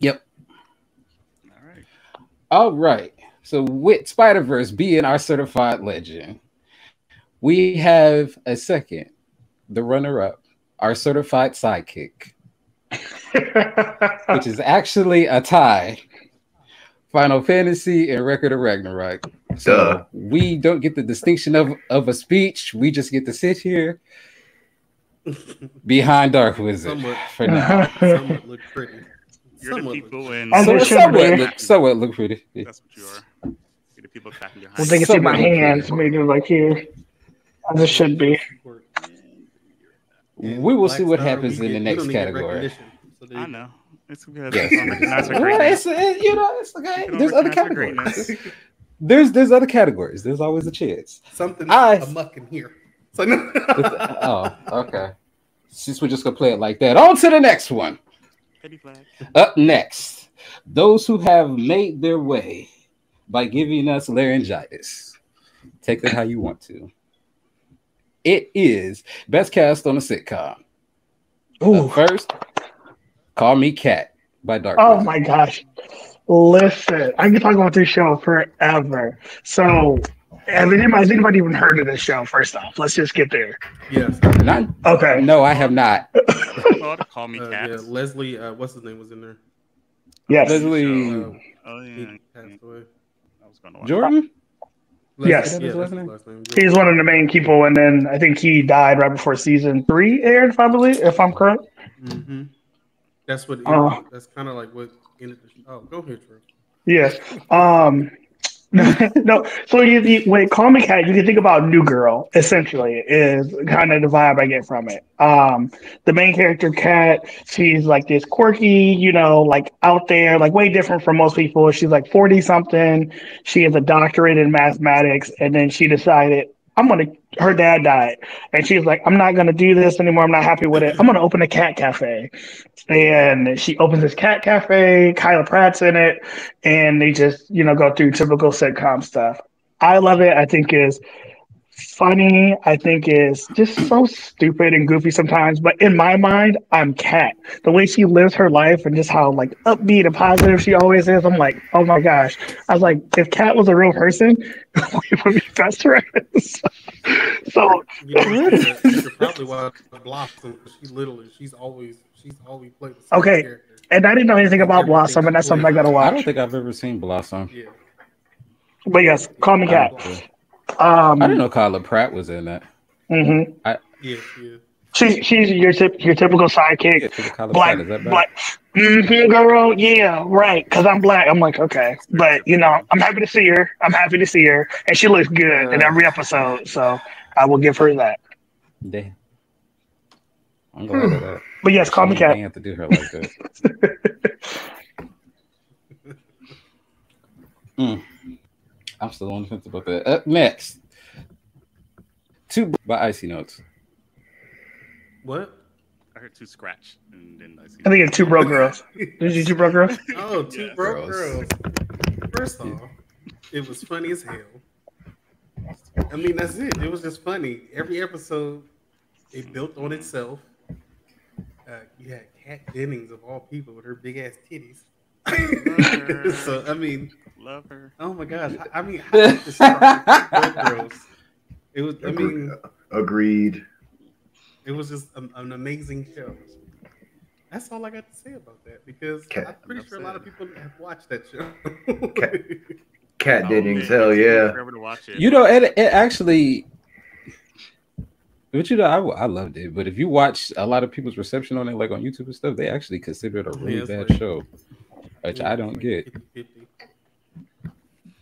Yep. All right. All right. So with Spider Verse being our certified legend, we have a second, the runner up, our certified sidekick, which is actually a tie. Final Fantasy and Record of Ragnarok. So Duh. we don't get the distinction of, of a speech. We just get to sit here behind Dark Wizard Somewhat. for now. Somewhat look pretty. You're the people in. As So it it's should somewhat look, somewhat look pretty. That's what you are. You're the people clapping behind. Well, they can see my hands, maybe like here, as it should be. We will see what uh, happens in the next don't even get category. So I know. It's good. Yes. Yes. Recognize her Well, it's, it, you know, it's okay. People There's other categories. There's there's other categories. There's always a chance. Something I- amuck in here. So no. oh, okay. Since we're just gonna play it like that, on to the next one. Petty flag. Up next, those who have made their way by giving us laryngitis. Take that how you want to. It is best cast on a sitcom. Ooh. Up first, Call Me Kat by Dark. Oh Wizard. my gosh. Listen, I can talk about this show forever. So, has anybody, has anybody even heard of this show? First off, let's just get there. yes. Not, Okay. no, I have not. Oh, call me Uh, cat. yeah, Leslie, uh, what's his name was in there? Yes. Leslie Uh, Oh yeah. he yeah. passed away. I was gonna watch. Jordan. Leslie, Yes. yeah, his last name? He's one of the main people, and then I think he died right before season three aired, if I believe, if I'm correct. hmm That's what. Oh. that's kind of like what. Ended the, oh, go ahead, Drew. Yes. Um no, so you, you when Me Kat, you can think about New Girl. Essentially, is kind of the vibe I get from it. Um, the main character, Kat, she's like this quirky, you know, like out there, like way different from most people. She's like forty something. She has a doctorate in mathematics, and then she decided, I'm gonna. Her dad died, and she's like, I'm not gonna do this anymore. I'm not happy with it. I'm gonna open a cat cafe, and she opens this cat cafe. Kyla Pratt's in it and they just you know go through typical sitcom stuff. I love it. I think is funny. I think is just so stupid and goofy sometimes. But in my mind, I'm Kat. The way she lives her life and just how like upbeat and positive she always is. I'm like, oh my gosh. I was like, if Kat was a real person, we would be best friends. so You know, you should- you probably watch Blossom. She literally, she's always, she's always played the same Okay. character. and I didn't know anything about Blossom, and that's something I gotta watch. I don't think I've ever seen Blossom. Yeah. But yes, call me Kat. Um, I didn't know Kyla Pratt was in that. mhm. Yeah, yeah. She, she's your tip, your typical sidekick. Yeah, she's a Kyla black, Pratt. Is that black. Mm-hmm, girl, yeah, right. Because I'm black. I'm like, okay, but you know, I'm happy to see her. I'm happy to see her, and she looks good in every episode. So I will give her that. Damn. I'm glad of that. But yes, call me I Kat. ain't have to do her like that. Mm. I'm still on the fence about that. Up next, two by Icy Notes. What? I heard two scratch and then I see. I think it's two broke girls. Did you two broke girls? Oh, two Yeah, broke girls. girls. First off, it was funny as hell. I mean, that's it. It was just funny. Every episode, it built on itself. Uh, you had Kat Dennings of all people with her big ass titties. so I mean, Love her. oh my gosh! I, I mean, how did this start with Two Broke girls? It was. I mean, Agreed. it was just an, an amazing show. That's all I got to say about that because Cat- I'm pretty enough sure a lot of people have watched that show. Cat- Kat Oh, Dennings, hell it took me yeah. Forever to watch it. You know, it, it actually. But you know, I, I loved it. But if you watch a lot of people's reception on it, like on YouTube and stuff, they actually consider it a really Yeah, bad like- show, which I don't get. 50-50.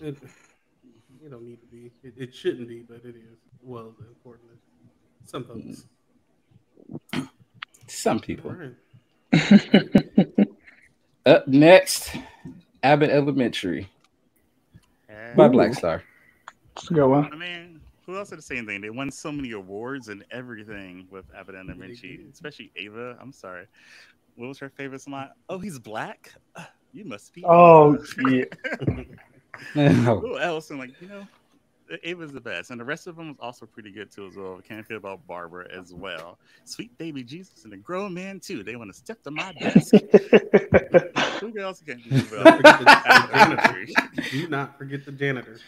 It, it don't need to be. It, it shouldn't be, but it is. Well, important. Some folks. Some people. right. Up next, Abbott Elementary And- by Ooh. Black Star. Let's go on. I mean, who else did the same thing? They won so many awards and everything with Abbott and Vinci, especially Ava. I'm sorry. What was her favorite line? Oh, he's black. You must be. Oh, Ava." yeah. Who else? And like, you know, Ava's the best, and the rest of them was also pretty good too as well. Can't feel about Barbara as well. Sweet baby Jesus and the grown man too. They want to step to my desk. Who else can do? Don't forget the, the Well. Do not forget the janitor.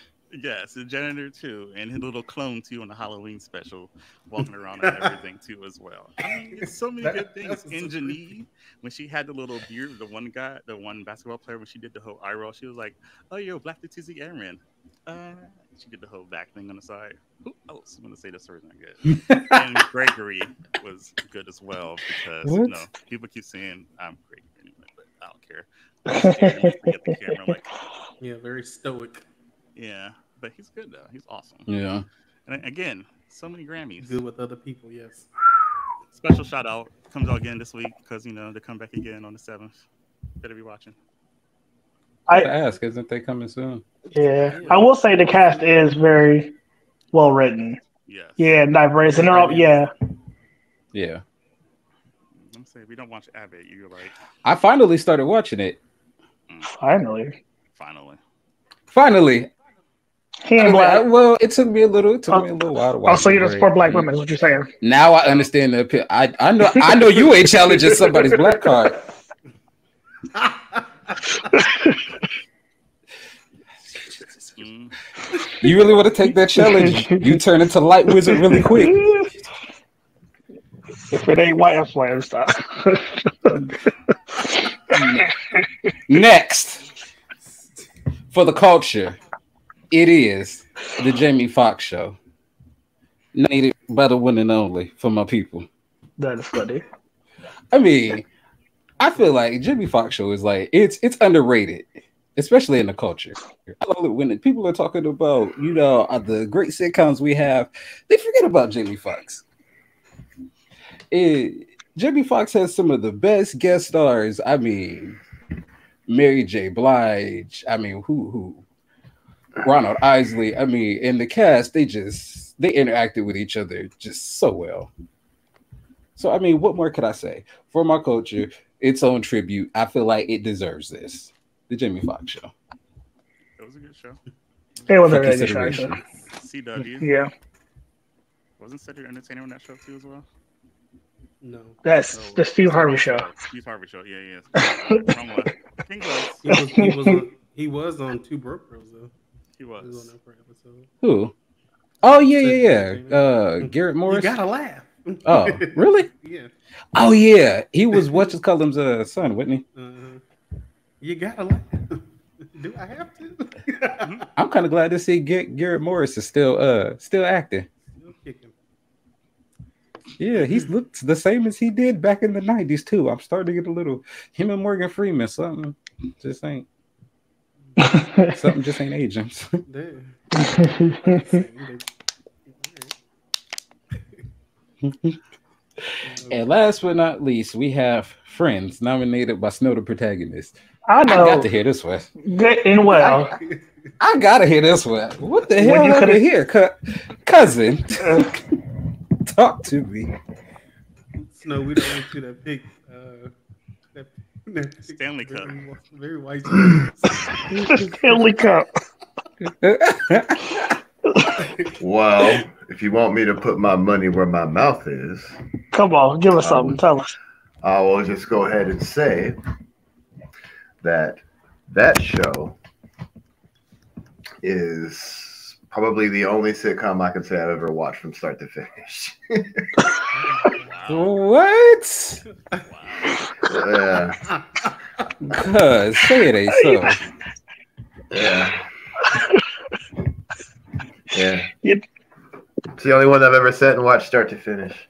Yes, the janitor too, and his little clone too on the Halloween special, walking around and everything too as well. I mean, there's so many That- good things. that's In Janine, when she had the little beard, the one guy, the one basketball player, when she did the whole eye roll, she was like, "Oh, yo, Black Leticia Aaron." Uh, she did the whole back thing on the side. Who else? I'm gonna say this story's not good. and Gregory was good as well because you know people keep saying I'm Gregory anyway, but I don't care. I'm scared to look at the camera, like, Yeah, very stoic. yeah, but he's good though. He's awesome. Yeah. And again, so many Grammys. Good with other people, yes. Special shout out comes out again this week because you know they come back again on the seventh. Better be watching. I To ask, isn't they coming soon? yeah, I will say the cast is very well written. Yes. Yeah, diverse, and they're all yeah. Yeah. I'm saying we don't watch Abbott. You're like, I finally started watching it. Finally, finally. Finally. He ain't I- black. well, it took me a little. It took me a little while to watch. Oh, so you it, don't support black women? Is what you're saying? Now I understand the appeal. I I know I know you ain't challenging somebody's black card. You really want to take that challenge? You turn into light wizard really quick. If it ain't white, that's white. I'm stop. Next, for the culture, it is the Jamie Foxx show. Native by the one and only for my people. that is funny. I mean, I feel like Jimmy Fox show is like it's it's underrated, especially in the culture. I love it when people are talking about you know uh, the great sitcoms we have, they forget about Jimmy Fox. It, Jimmy Fox has some of the best guest stars. I mean, Mary J. Blige. I mean, who who Ronald Isley. I mean, in the cast, they just they interacted with each other just so well. So I mean, what more could I say? For my culture, its own tribute. I feel like it deserves this. The Jimmy Fox show. It was a good show. It was a really good consideration. show. CW Yeah, wasn't Cedric Entertainer on that show too as well. No. that's No, the Steve Harvey show. Steve Harvey show. Yeah, yeah. Wrong one. I think it He was. was, he was, on, he was on Two Broke Girls, though. He He was on was. that episode. Who? Oh yeah, yeah, yeah. Uh, Garrett Morris. You gotta laugh. Oh, really? yeah. Oh yeah, he was what's his column's uh, son, wasn't he? Uh, you gotta laugh. Do I have to? I'm kind of glad to see Gar- Garrett Morris is still uh still acting. Still kicking. Yeah, he's looks the same as he did back in the '90s too. I'm starting to get a little him and Morgan Freeman. Something just ain't something just ain't aging. Damn. and last but not least, we have Friends nominated by Snow the protagonist. I know. I got to hear this one. Good and well. I gotta hear this one. What the hell you you coulda- hear, cu- cousin? Uh, Talk to me. No, we don't want you to pick. Uh, that, that pick Stanley Cup. Very, very white. Stanley Cup. Well, if you want me to put my money where my mouth is, Come on, give us something. Tell us. I will just go ahead and say that that show is probably the only sitcom I can say I've ever watched from start to finish. Wow. what? yeah, Cuz say it ain't so. yeah, yeah. It's the only one I've ever sat and watched start to finish.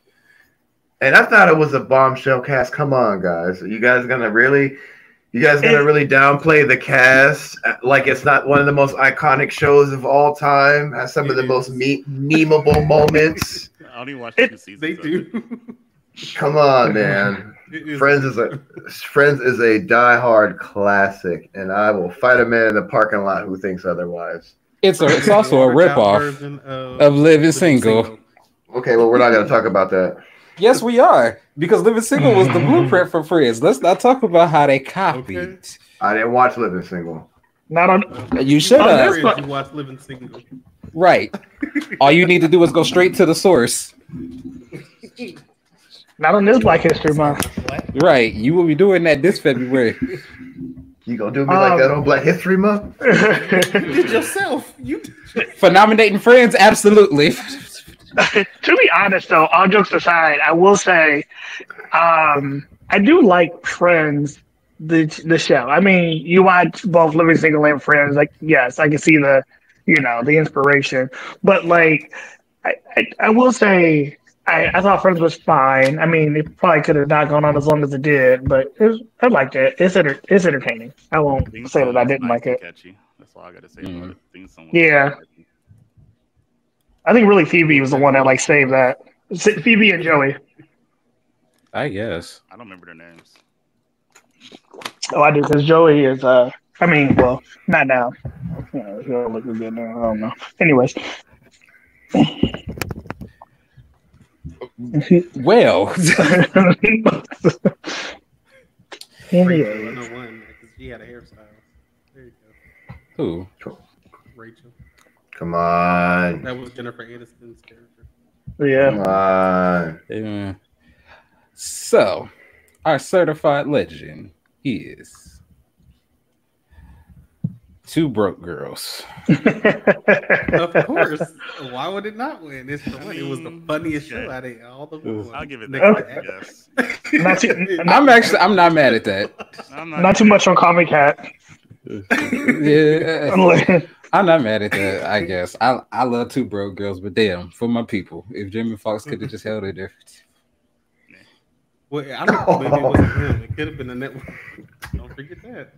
And I thought it was a bombshell cast. Come on, guys. Are you guys gonna really you guys gonna really downplay the cast uh, like it's not one of the most iconic shows of all time? Has some of the It most me- memeable moments. I only watched It- two seasons. they do. Come on, man. It is- Friends is a Friends is a diehard classic, and I will fight a man in the parking lot who thinks otherwise. It's a, it's also a Watch out ripoff of, of Living Single. Okay, well, we're not gonna talk about that. Yes, we are because Living Single was the blueprint for Friends. Let's not talk about how they copied. Okay. I didn't watch Living Single. Not on. You should have. that's you watch Living Single. Right. All you need to do is go straight to the source. Not on this Black History Month. Right. You will be doing that this February. You gonna do me like Um, that on Black History Month? You did yourself. You did yourself. For nominating friends, absolutely. to be honest, though, all jokes aside, I will say, um, I do like Friends, the the show. I mean, you watch both Living Single and Friends. Like, yes, I can see the, you know, the inspiration. But like, I I, I will say. I, I thought Friends was fine. I mean, it probably could have not gone on as long as it did, but it was, I liked it. It's enter, it's entertaining. I won't say that I didn't like it. Catchy. That's all I gotta say about it. Theme song was Yeah. catchy. I think really Phoebe was the one that like saved that. Phoebe and Joey. I guess. I don't remember their names. Oh, I do because Joey is. uh I mean, well, not now. You know, he don't look good now. I don't know. Anyways, Well, Anyways. 101 because she had a hairstyle. There you who? go. Rachel. Come on. That was Jennifer Aniston's character. yeah. Come on. Yeah. So, our certified legend is two broke girls. Of course. Why would it not win? It's the I one. It was the mm, funniest okay. show out of all the Oof. ones. I'll give it that. to I guess. Not too- I'm actually I'm not mad at that. I'm Not too much on Comic Cat. Yeah, I'm not mad at that. I guess I I love two broke girls, but damn, for my people, if Jamie Foxx could have just held it there, Well, I don't know. Maybe it wasn't him. It could have been the network. Don't forget that.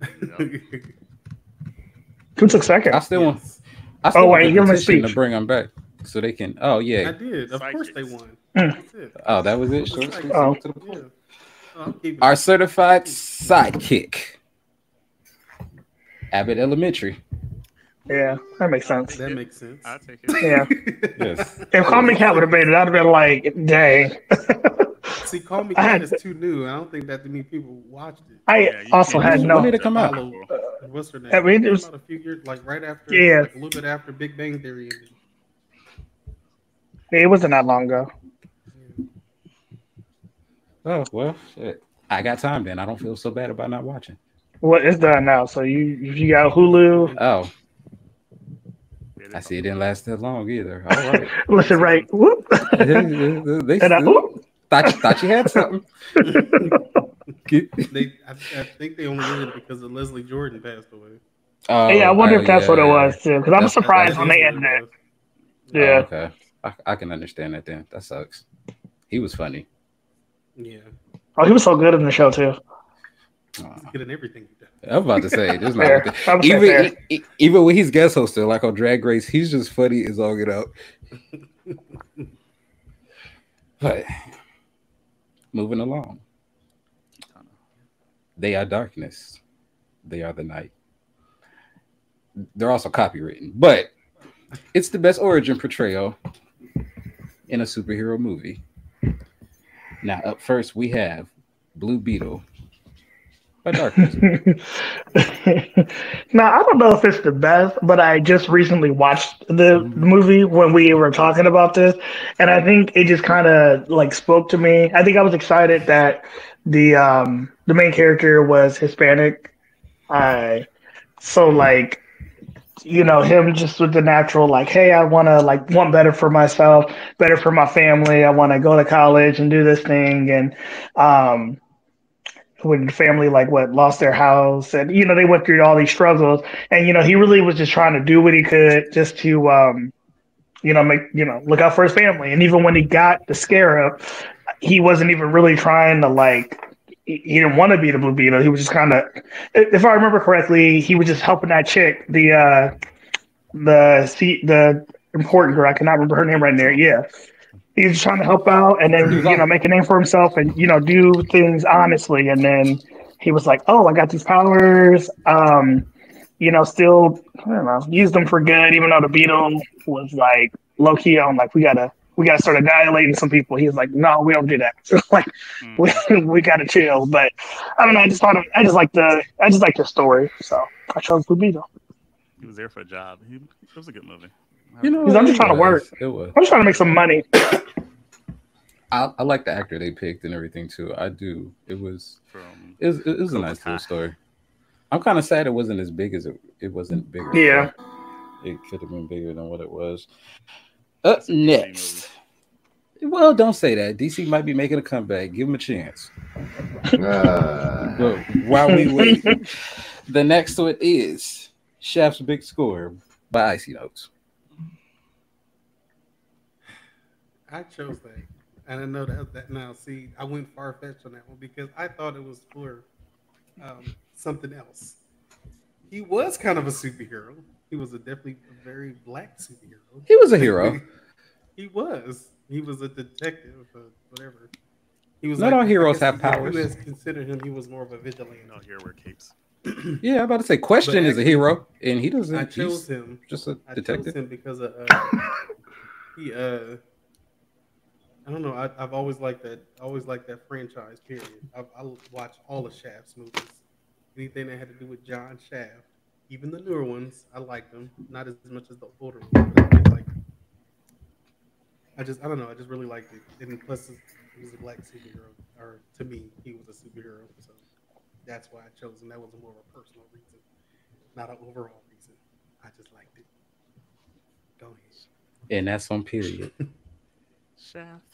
Who took second? I still want Yes, I still Oh, want wait, the give him a petition to bring them back so they can. Oh yeah, I did. Of course they won. Mm. That's it. Oh, that was it. Short, Oh. Yeah. Oh, Our certified sidekick, Abbott Elementary. Yeah, that makes sense. That makes sense. I'll take it. Yeah. Yes. If Comic Cat would have made it, I'd have been like, dang. See, Call Me I had Cat is too new. I don't think that many people watched it. I Yeah, also can't- had When did it come out? Follow- uh, What's her name? I mean, it came was- out a few years, like right after, Yeah. like a little bit after Big Bang Theory ended. It wasn't that long ago. Oh well, shit. I got time then. I don't feel so bad about not watching. Well, it's done now. So you, you got Hulu, Oh, Yeah, I see it didn't last that long either. All right. listen right. Whoop. they and I, whoop. thought, you, thought you had something. They, I, I think they only did it because of Leslie Jordan passed away. Oh, yeah, I wonder oh, if that's what it was too. Because I'm surprised when they what ended it. was. Oh, Yeah. okay. I, I can understand that then. That sucks. He was funny. Yeah, Oh, he was so good in the show too. He's good in everything he does. I'm about to say, there's not Fair. I even e- even when he's guest hosting, like on Drag Race, he's just funny as all get out. but moving along, they are darkness. They are the night. They're also copywritten, but it's the best origin portrayal in a superhero movie. Now, up first, we have Blue Beetle by Darkness. now I don't know if it's the best, but I just recently watched the movie when we were talking about this, and I think it just kind of like spoke to me. I think I was excited that the um the main character was Hispanic. I so like you know him just with the natural like hey i want to like want better for myself better for my family i want to go to college and do this thing and um when family like what lost their house and you know they went through all these struggles. And you know he really was just trying to do what he could just to um you know make you know look out for his family. And even when he got the scarab he wasn't even really trying to like he didn't want to be the blue beetle. He was just kind of if i remember correctly he was just helping that chick the uh the the important girl i cannot remember her name right there yeah he was just trying to help out and then you know make a name for himself and you know do things honestly. And then he was like oh i got these powers. Um you know still i don't know use them for good even though the beetle was like low key on like we gotta we gotta start annihilating some people. He's like no we don't do that. Like Mm. we, we gotta chill. But i don't know i just thought i just like the i just like the story. So i chose blue beetle. He was there for a job. He, it was a good movie. You know, I'm just trying to work. It was. i'm just trying to make some money I, I like the actor they picked and everything too. I do. It was from it was, it was a nice Kai. little story. I'm kind of sad it wasn't as big as it. It wasn't bigger. Yeah. It could have been bigger than what it was. Up It's next. Well, don't say that. DC might be making a comeback. Give them a chance. Uh, But while we wait, the next one is Shaft's Big Score by Icy Notes. I chose that. And I know that, that now. See, I went far fetched on that one because I thought it was for um, something else. He was kind of a superhero. He was a definitely a very black superhero. He was a hero. he was. He was a detective, uh, whatever. He was Not all heroes have you powers. guys consider him. He was more of a vigilante. No hero wear capes. Yeah, I'm about to say Question But is a hero, and he doesn't. I chose him. just a I detective. chose him because of, uh, he uh I don't know. I, I've always liked that. Always liked that franchise. Period. I've, I watch all the Shaft's movies. Anything that had to do with John Shaft, even the newer ones, I like them. Not as much as the older ones, but I really liked them. I just, I don't know. I just really liked it. And plus, he was a black superhero, or to me, he was a superhero. So that's why I chose him. That was more of a personal reason, not an overall reason. I just liked it. Go ahead. And that's on period. Shaft.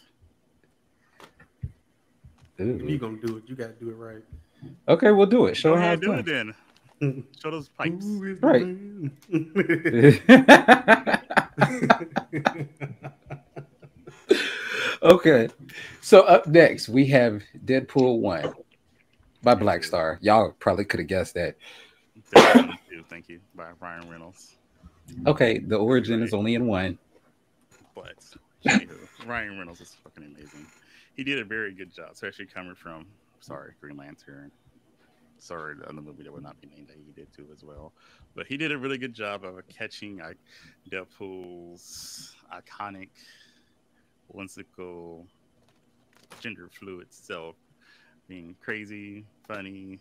If Ooh. you gonna do it, you gotta do it right. Okay, we'll do it. Show Go how to do it then. Show those pipes. Who is Right. okay. So up next we have Deadpool One by Black Star. Y'all probably could have guessed that. Thank you. By Ryan Reynolds. Okay, the origin is only in one. But Ryan Reynolds is fucking amazing. He did a very good job, especially coming from sorry, Green Lantern. Sorry, the other movie that would not be named that he did too as well. But he did a really good job of catching like Deadpool's iconic whimsical gender fluid self being crazy, funny.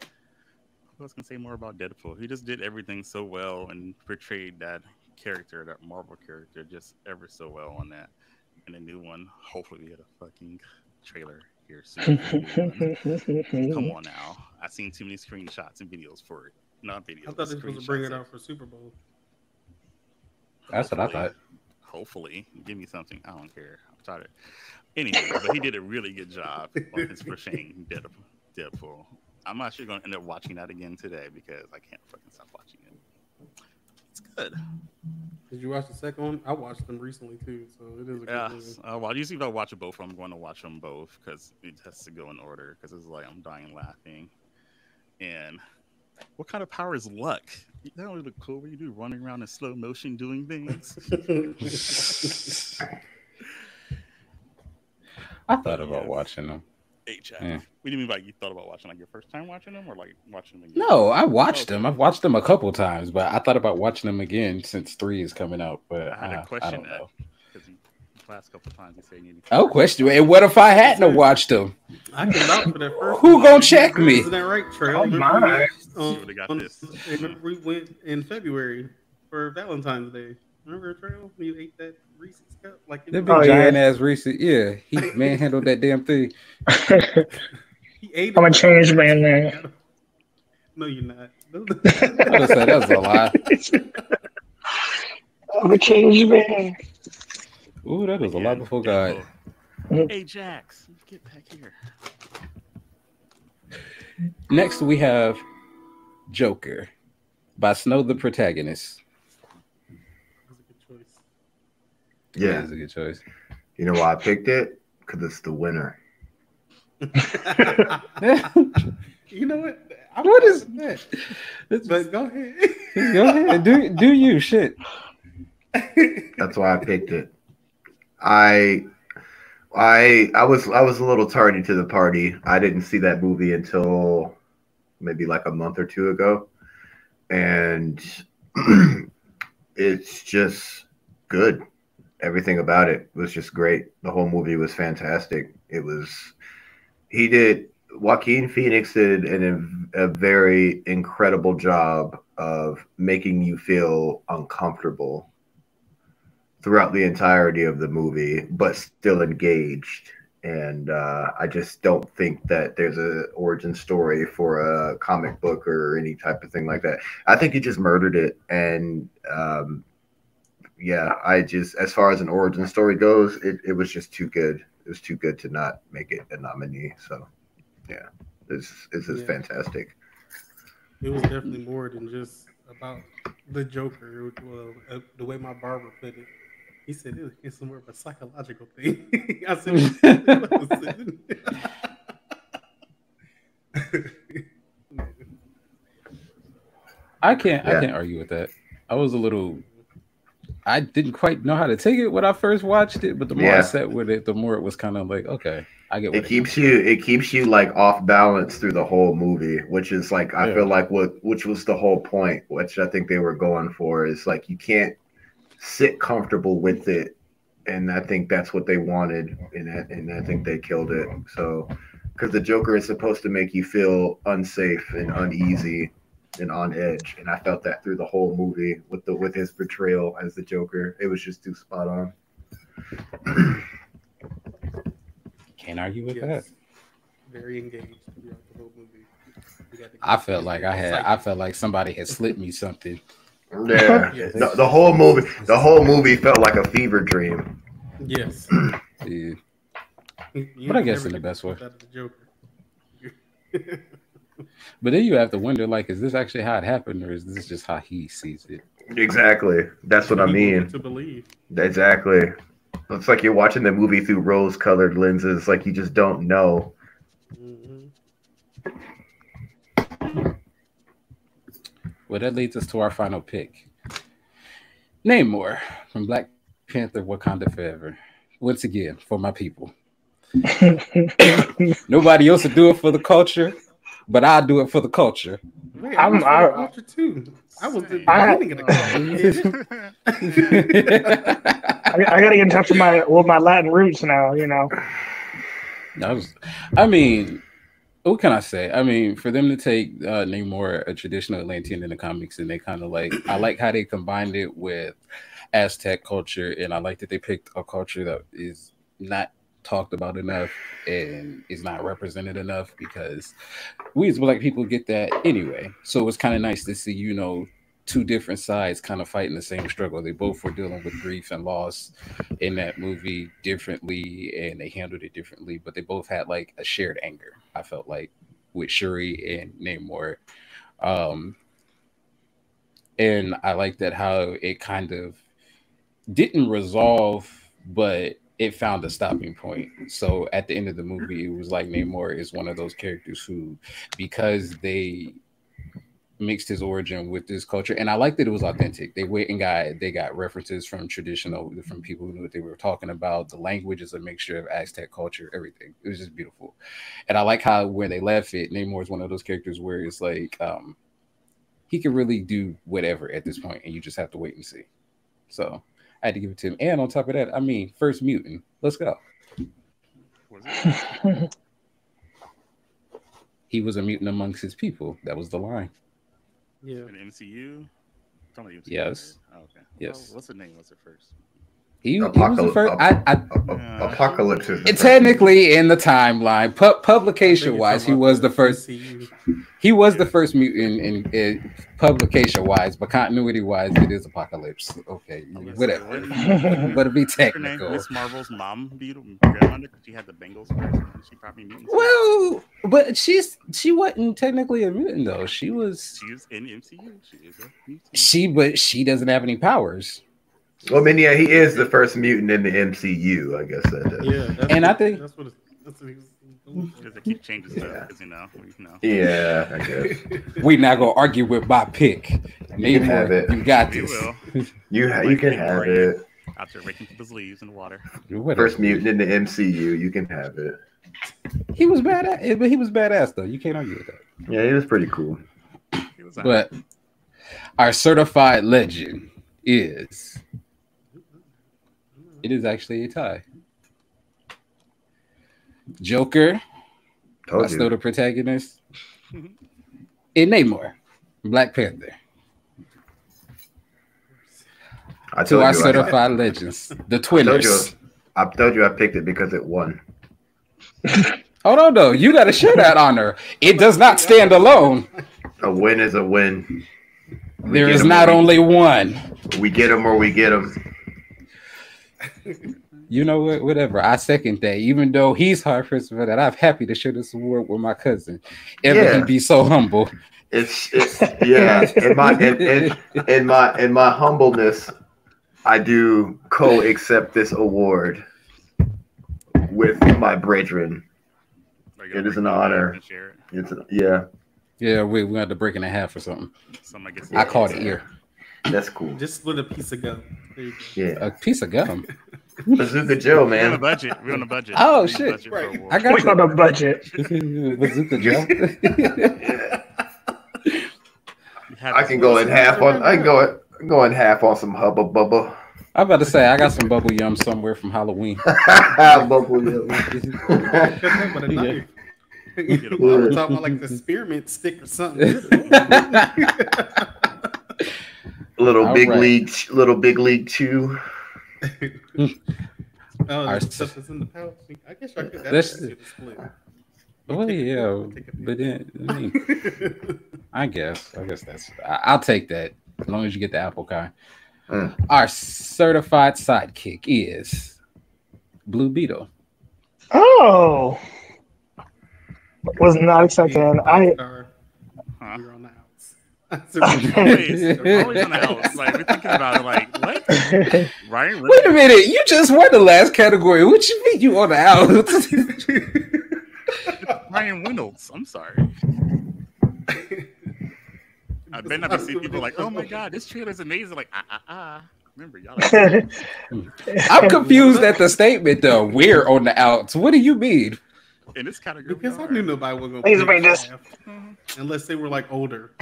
I was gonna say more about Deadpool. He just did everything so well and portrayed that character, that Marvel character, just ever so well on that. And a new one. Hopefully, we get a fucking trailer here soon. for the new one. Come on now. I've seen too many screenshots and videos for it. Not videos. I thought they were supposed to bring it screenshots out for Super Bowl. That's what I thought. Hopefully, give me something. I don't care. I'm tired. Anyway, but he did a really good job on his portraying Deadpool. Deadpool. I'm actually going to end up watching that again today because I can't fucking stop watching it. It's good. Did you watch the second one? I watched them recently too, so it is a good Yeah. movie. Uh, well, usually if I watch both, I'm going to watch them both because it has to go in order. Because it's like I'm dying laughing. And what kind of power is luck? That would look cool. What you do, running around in slow motion doing things. I thought about Yeah. watching them. Hey, Jack. Yeah. What do you mean by you thought about watching like your first time watching them or like watching them again? No, I watched Okay. them. I've watched them a couple times, but I thought about watching them again since three is coming out. But I had a question don't that know. because the last couple times you say you need. Oh, question. And what if I hadn't have watched them? I can vouch for that first. Who gonna check me? Isn't that right, Trail? Oh, my. um, got this. Remember we went in February for Valentine's Day. Remember, Trail? when You ate that Reese's cup like it That was- big Oh, yeah. giant ass Reese. Yeah, he manhandled that damn thing. he ate. I'm a changed man now. No, you're not. I would say that's a lie. I'm a changed man. Ooh, that was a lot before God. Mm-hmm. Hey, Jax, get back here. Next, we have Joker by Snow, the protagonist. That's a good choice. Yeah. That's a good choice. You know why I picked it? Because it's the winner. you know what? I'm What fine is- that? It's- But go ahead. Go ahead, do do you shit. That's why I picked it. I I I was I was a little tardy to the party. I didn't see that movie until maybe like a month or two ago. And it's just good. Everything about it was just great. The whole movie was fantastic. It was he did Joaquin Phoenix did an, a very incredible job of making you feel uncomfortable throughout the entirety of the movie, but still engaged and uh, I just don't think that there's a origin story for a comic book or any type of thing like that. I think he just murdered it, and um, yeah, I just as far as an origin story goes, it, it was just too good. It was too good to not make it a nominee. So yeah, this this is Yeah. fantastic. It was definitely more than just about the Joker. Well, uh, the way my barber put it, he said it, it's more of a psychological thing. I said, I can't Yeah. I can't argue with that. I was a little I didn't quite know how to take it when I first watched it, but the more I sat with it, the more it was kind of like, okay, I get what It keeps you it keeps you like off balance through the whole movie, which is like I Yeah. feel like what which was the whole point, which I think they were going for is like you can't sit comfortable with it. And I think that's what they wanted, and I, and I think they killed it. So, because the Joker is supposed to make you feel unsafe and uneasy and on edge, and I felt that through the whole movie with the with his portrayal as the Joker. It was just too spot on. can't argue with that. very engaged throughout the whole movie. We got the- I felt like I had I felt like somebody had slipped me something. Yeah, Yes. the, the whole movie, the whole movie felt like a fever dream. yes. Yeah. You But I guess in the best way. out of the Joker. But then you have to wonder, like, is this actually how it happened, or is this just how he sees it? Exactly, that's what I mean. to believe. Exactly, it's like you're watching the movie through rose-colored lenses. Like you just don't know. Mhm. Well, that leads us to our final pick. Namor from Black Panther Wakanda Forever. Once again, for my people. Nobody else will do it for the culture, but I'll do it for the culture. Wait, I I'm- was for I- the culture too. I was the I- beginning of the culture. I, I gotta get in touch with my with my Latin roots now. You know, I was, I mean, what can I say? I mean, for them to take uh, Namor, a traditional Atlantean in the comics, and they kind of like, I like how they combined it with Aztec culture, and I like that they picked a culture that is not talked about enough and is not represented enough because we as black people get that anyway. So it's kind of nice to see, you know, two different sides kind of fighting the same struggle. They both were dealing with grief and loss in that movie differently and they handled it differently, but they both had like a shared anger. I felt like with Shuri and Namor. Um and I like that how it kind of didn't resolve, but it found a stopping point. So at the end of the movie, it was like Namor is one of those characters who, because they mixed his origin with this culture, and I like that it was authentic. They went and got they got references from traditional from people who knew what they were talking about. The language is a mixture of Aztec culture, everything. It was just beautiful, and I like how where they left it. Namor is one of those characters where it's like um, he can really do whatever at this point, and you just have to wait and see. So I had to give it to him. And on top of that, I mean, first mutant. Let's go. Was? He was a mutant amongst his people. That was the line. Yeah. In MCU? MCU, Yes. Oh, okay. Yes. Well, what's the name? Was it first? He, he was the Apocalypse- first. I, I, A- a- Apocalypse is the first technically in the timeline, pu- publication wise, he was the first. He was the first mutant in, in publication wise, but continuity wise, it is Apocalypse. Okay, Unless- whatever. But to be what's her name? technical. Miss Marvel's mom beat grandmother because she had the bangles first. She probably mutant. Well, but she's she wasn't technically a mutant though. She was she is in MCU. She is a mutant. she, but she doesn't have any powers. Well, I mean, yeah, he is the first mutant in the MCU. I guess that is. Yeah. That's And I think- that's what. It's, that's what. Because they keep changing stuff. Yeah. Because you know, you know. Yeah, I guess. We not gonna argue with my pick. You can have it. You got We this. will. You ha- you can have it. Out there raking people's leaves in the water. First mutant in the MCU. You can have it. He was badass, eh, but he was badass though. You can't argue with that. Yeah, he was pretty cool. Was But our certified legend is it is actually a tie. Joker, I Told still you. the protagonist. In Namor, Black Panther. I To told our you. I, certified legends, the I twinners. I told you I picked it because it won. Hold on though, you got to share that honor. It does not stand alone. A win is a win. We There is not we- only one. We get them or we get them. You know what? Whatever. I second that. Even though he's hard pressed for that, I'm happy to share this award with my cousin. Ever Yeah. he be so humble. It's it's yeah. In my in, in, in my in my humbleness, I do co-accept this award with my brethren. Are you It gonna is an bring it up honor. and share it? It's yeah, Yeah, we we had to break it in half or something. Somebody gets I called it ear. that's cool. Just with a piece of gum. There you go. Yeah, A piece of gum. Bazooka Joe, man. We're on a budget. We're on a budget. Oh, We shit. budget Right. I got What's on the budget? Bazooka Joe. You I can go in half on. I can go go in half on some hubba bubba. I'm about to say I got some bubble yum somewhere from Halloween. Bubble yum. Cut that with a knife. Get a I bottle. talking about like the spearmint stick or something. little All big right. league, little big league two. Oh, Our stuff that's in the pouch. I guess I could. This- That's the split. well, yeah, but then I mean, I guess I guess that's I, I'll take that as long as you get the apple pie. Mm. Our certified sidekick is Blue Beetle. Oh, was not expecting. I Star, Huh? You're on the outs. Always, always on the house. Like we're thinking about it. Like what? Ryan Wait a minute, you just won the last category. What you mean you on the out? Ryan Reynolds. I'm sorry. I've been bet not see people like, oh my god, this trailer's amazing. Like ah ah ah. Remember y'all. Like, I'm confused at the statement though. We're on the outs. What do you mean? in this category. Because I knew nobody was gonna Please pick bring this. half, unless they were like older.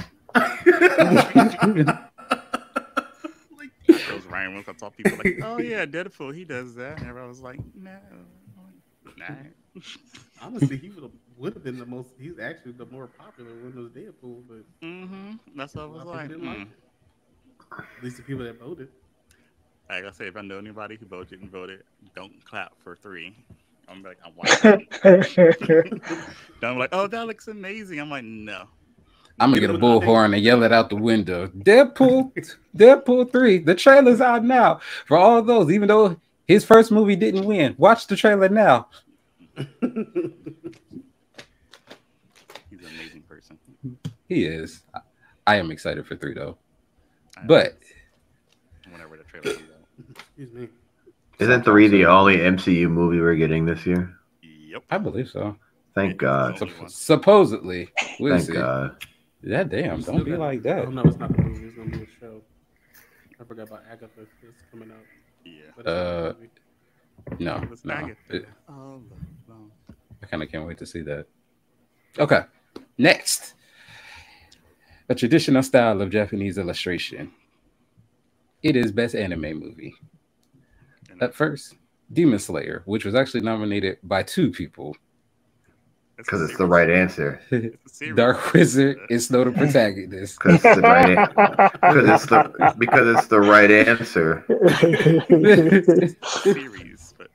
Those Ryan Reynolds. I saw people like, oh yeah, Deadpool. He does that. And everyone was like, no, nah. Honestly, he would have would have been the most. He's actually the more popular one was Deadpool, but Mm-hmm. That's what I was a lot of like. people like hmm. At least the people that voted. Like I say, if I know anybody who voted and voted, don't clap for three. I'm like, I'm watching. I'm like, oh, that looks amazing. I'm like, no. I'm gonna get a bullhorn and yell it out the window. Deadpool, Deadpool three. The trailer's out now for all those. Even though his first movie didn't win, watch the trailer now. He's an amazing person. He is. I- I am excited for three though. I- But whenever the trailer comes out. Excuse me. Isn't three the only MCU movie we're getting this year? Yep. I believe so. Thank God. Supposedly, we'll Thank see. God. Yeah, damn. Don't be like that. Oh that. no, it's not the movie. It's gonna be a show. I forgot about Agatha. It's coming out. Yeah. But it's not a Uh. No, It was no. It- Oh, no. I kind of can't wait to see that. Okay, next, a traditional style of Japanese illustration. It is best anime movie. And At first, Demon Slayer, which was actually nominated by two people. A Because it's the right answer. It's a series. Dark Wizard is Snow the protagonist. Because it's the right. An- because it's the because it's the right answer. series, but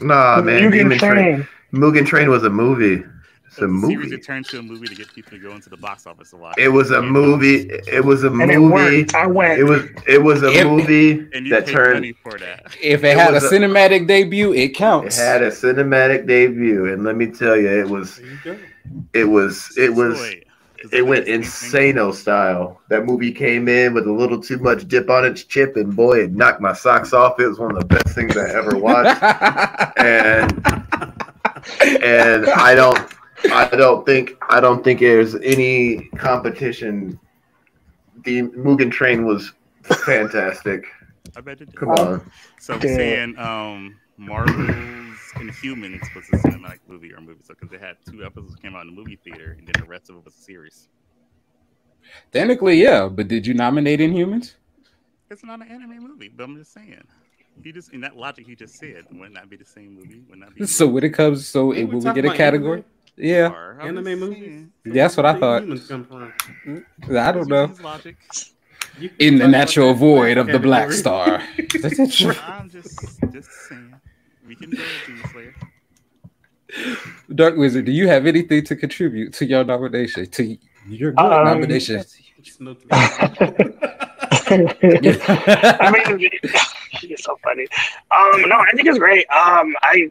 Nah, man. you can Demon Train. train. Mugen Train was a movie. It's a the series movie. it turned to a movie to get people to go into the box office to watch. It was a movie. It was a And movie. worked. I went. It was it was a It- movie and you that paid turned. money for that. If it, It had a a- cinematic debut, it counts. It had a cinematic debut, and let me tell you, it was you it was it was Wait, is it went the same insano style. That movie came in with a little too much dip on its chip, and boy, it knocked my socks off. It was one of the best things I ever watched, and and I don't I don't think I don't think there's any competition. The Mugen Train was fantastic. I bet it did. Come on. So I'm Yeah. saying um Marvel's Inhumans was a cinematic movie or movie, so because they had two episodes came out in the movie theater, and then the rest of it was a series. Technically, yeah, but did you nominate Inhumans? It's not an anime movie, but I'm just saying. He just in that logic he just said would not that be the same movie. Would not be. So when it comes, so Ain't it we will we get a about category? Yeah, Anime just movies? saying. That's what I thought. humans come from? I don't know. Logic. In the natural void of the Black. Star. I'm just just saying. We can do it, Slayer. Dark Wizard, do you have anything to contribute to your nomination? To your good Um, nomination? I mean, it's so funny. Um, no, I think it's great. Um, I,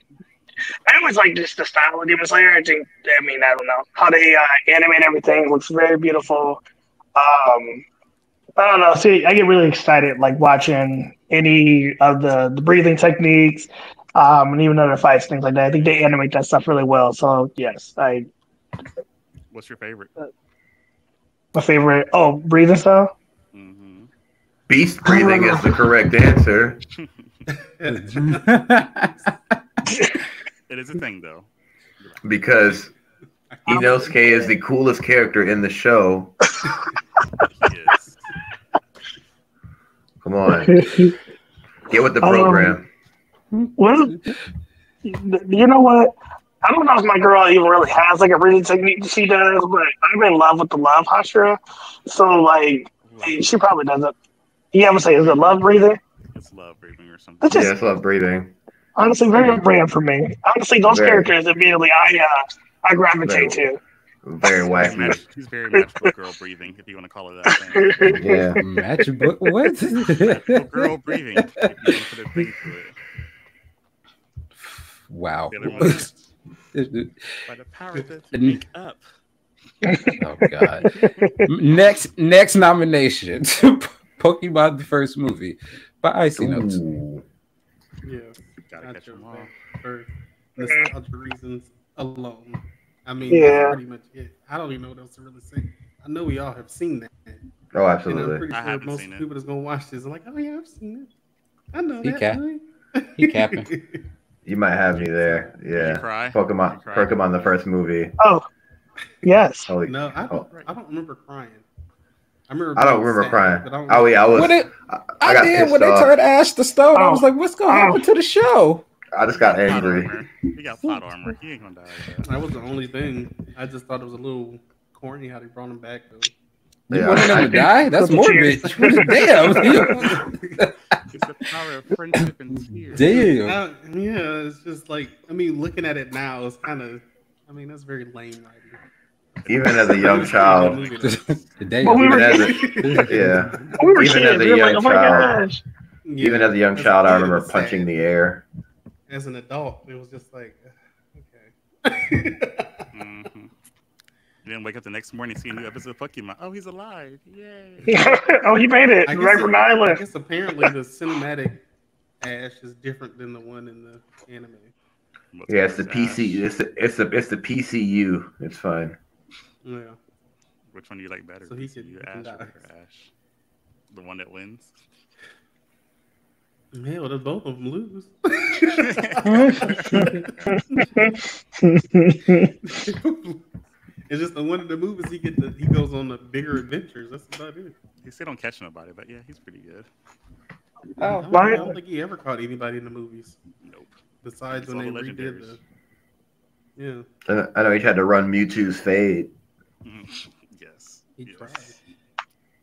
I always like just the style of Demon Slayer. I think, I mean, I don't know how they uh, animate everything. Looks very beautiful. Um, I don't know. See, I get really excited like watching any of the the breathing techniques, um, and even other fights, things like that. I think they animate that stuff really well. So yes, I What's your favorite? my favorite. Oh, breathing style. hmm Beast breathing is the correct answer. It is a thing though. because Inosuke is the coolest character in the show. He is. Come on, get with the Um, program. What is you know what? I don't know if my girl even really has like a breathing technique she does, but I'm in love with the love Hashira. So like she probably doesn't. You ever say is it love breathing? It's love breathing or something. That's Yeah, just it's love breathing. Honestly very brand for me. Honestly, those Very. characters immediately I uh I gravitate to. Very He's, wacky. match, he's very magical girl breathing, if you want to call it that thing. Yeah. Matchbook? What? Magical girl breathing. If you want to put a to it. wow. The other one is oh by the power to make up. God. next, next nomination: Pokemon the first movie by Icy Notes. Ooh. yeah. Gotta catch them all. for nostalgia reasons alone. I mean, Yeah. that's pretty much it. I don't even know what else to really say. I know we all have seen that. Oh, And I'm absolutely. pretty I sure haven't most seen it. people that's gonna watch this are like, oh yeah, I've seen it. I know He that. cap- movie." he capping. You might have me there. Did you Yeah. cry? Did you Pokemon. cry? Pokemon the first movie. Oh, yes. Holy. no, I don't. Oh. I don't remember crying. I remember. I don't remember sad, crying. but I don't Oh yeah, I was. What it, I, I, I got did pissed when they off. turned Ash to stone. I was Oh. like, "What's going to Oh. happen to the show?" I just got angry. He got plot armor. He ain't gonna die like that. That was the only thing. I just thought it was a little corny how they brought him back though. You Yeah, wanted him to die? That's With the morbid. Damn. It's the power of friendship and tears. Damn. Uh, yeah, it's just like I mean, looking at it now, it's kind of. I mean, that's very lame writing. Even as a young child. Damn. We Even were, as a, yeah. we were even kids. as a We like, young oh child. gosh. Even as a young child, I remember punching the air. As an adult, it was just like, uh, okay. hmm You didn't wake up the next morning and see a new episode of Pokemon. Oh, he's alive! Yay! oh, he made it I guess, right from the I guess apparently the cinematic Ash is different than the one in the anime. What's Yeah, it's the PC. Ash? It's the it's the it's the PCU. It's fine. Yeah. Which one do you like better? So he PCU, could- he Ash die. or Ash? The one that wins. Hell, does both of them lose? it's just the one of the movies he get the, he goes on the bigger adventures. That's about it. He still don't catch nobody, but yeah, he's pretty good. Oh, I Oh, don't, I don't think he ever caught anybody in the movies Nope. besides It's when they all the redid legendaries. the. Yeah, I know- I know he tried to run Mewtwo's fade. Yes. he yes. tried.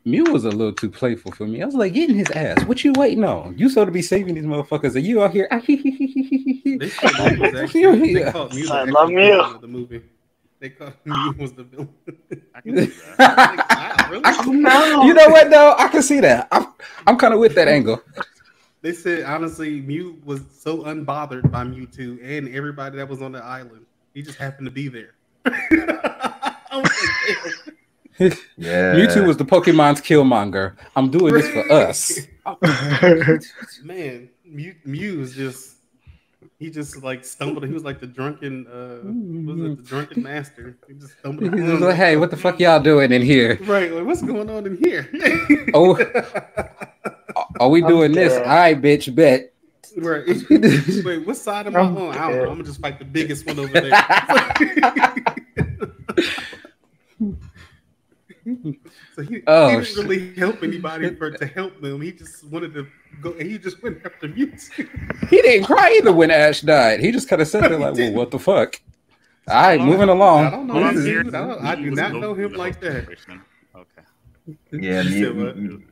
Mew was a little too playful for me. I was like, getting his ass. What you waiting on? You so to be saving these motherfuckers, and you out here. They said actually. They called Mew the I love Mew. the movie. They called Mew was the villain. I can see that. like, wow, really? I- Oh, no. you know what though? I can see that. I'm, I'm kind of with that angle. They said honestly, Mew was so unbothered by Mewtwo and everybody that was on the island. He just happened to be there. I was Yeah. Mewtwo was the Pokemon's Killmonger. I'm doing this for us. Man, Mew, Mew is just he just like stumbled. He was like the drunken, uh, was it the drunken master? He just stumbled. He's upon- like, hey, what the fuck y'all doing in here? Right, like what's going on in here? Oh. Are we I'm doing this? dead. All right, bitch, bet. right. Wait, what side am I I'm on? I don't know. I'm gonna just fight the biggest one over there. So he, Oh, he didn't shit. really help anybody for to help them. He just wanted to go. and He just went after Mewtwo. He didn't cry either when Ash died. He just kind of sat there like, well, what the fuck? All right, moving I along. don't know. I'm Mew. here. I, don't- I do not know him like that. Okay. Yeah, You Mew, said? Mew-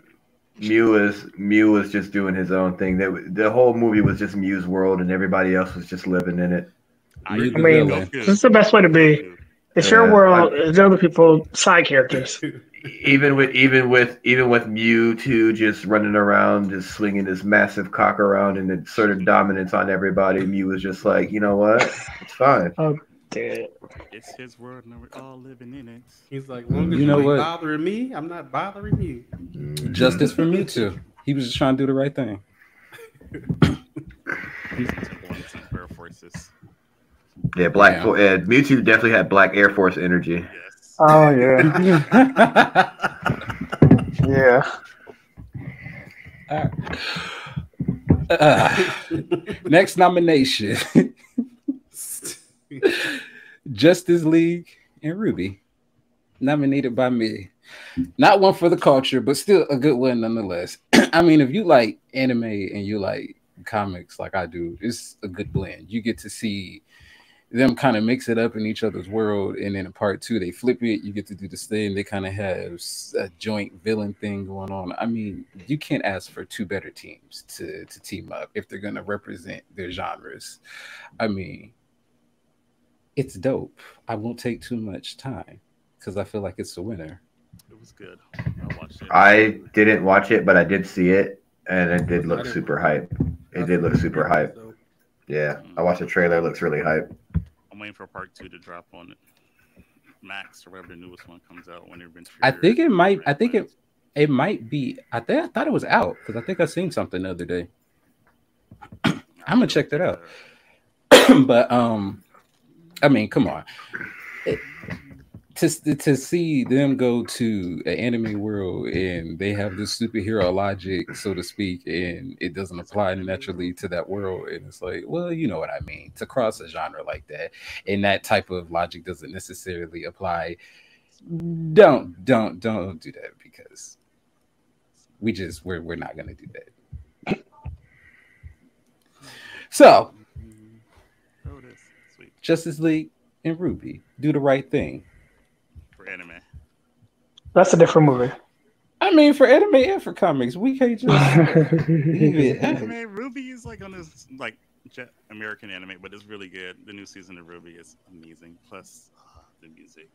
Mew is Mew was just doing his own thing. That the whole movie was just Mew's world, and everybody else was just living in it. I, I mean, villain. this is the best way to be. It's your Yeah, world. It's other people side characters. Even with even with even with Mewtwo just running around, just swinging this massive cock around and asserting dominance on everybody, Mew was just like, you know what, it's fine. Oh, Dude. It's his world, and we're all living in it. He's like, long as You you, know ain't what? bothering me, I'm not bothering you. Mm-hmm. Justice for me too. He was just trying to do the right thing. He's going some Air Forces. Yeah, Black Yeah. Fo- uh, Mewtwo definitely had Black Air Force energy. Yes. Oh yeah, yeah. Uh, next nomination Justice League and RWBY. Nominated by me. Not one for the culture, but still a good one nonetheless. I mean, if you like anime and you like comics like I do, it's a good blend. You get to see them kind of mix it up in each other's world, and then in part two, they flip it. You get to do this thing. They kind of have a joint villain thing going on. I mean, you can't ask for two better teams to to team up if they're going to represent their genres. I mean, it's dope. I won't take too much time because I feel like it's a winner. It was good. I watched it. I didn't watch it, but I did see it, and it did look super hype. It did look super hype. So, Yeah, I watched the trailer. It looks really hype. I'm waiting for part two to drop on Max or whatever the newest one comes out when it I think it might. I think it. It might be. I think I thought it was out because I think I seen something the other day. I'm gonna check that out. but um, I mean, come on. To to see them go to an anime world and they have this superhero logic, so to speak, and it doesn't apply naturally to that world, and it's like, well, you know what I mean. To cross a genre like that, and that type of logic doesn't necessarily apply. Don't don't don't do that because we just we're we're not gonna do that. So Oh, it is. Sweet. Justice League and RWBY do the right thing. For anime. That's a different movie. I mean, for anime and for comics, we can't just leave it. Anime RWBY is like on this like American anime, but it's really good. The new season of RWBY is amazing. Plus uh, the music.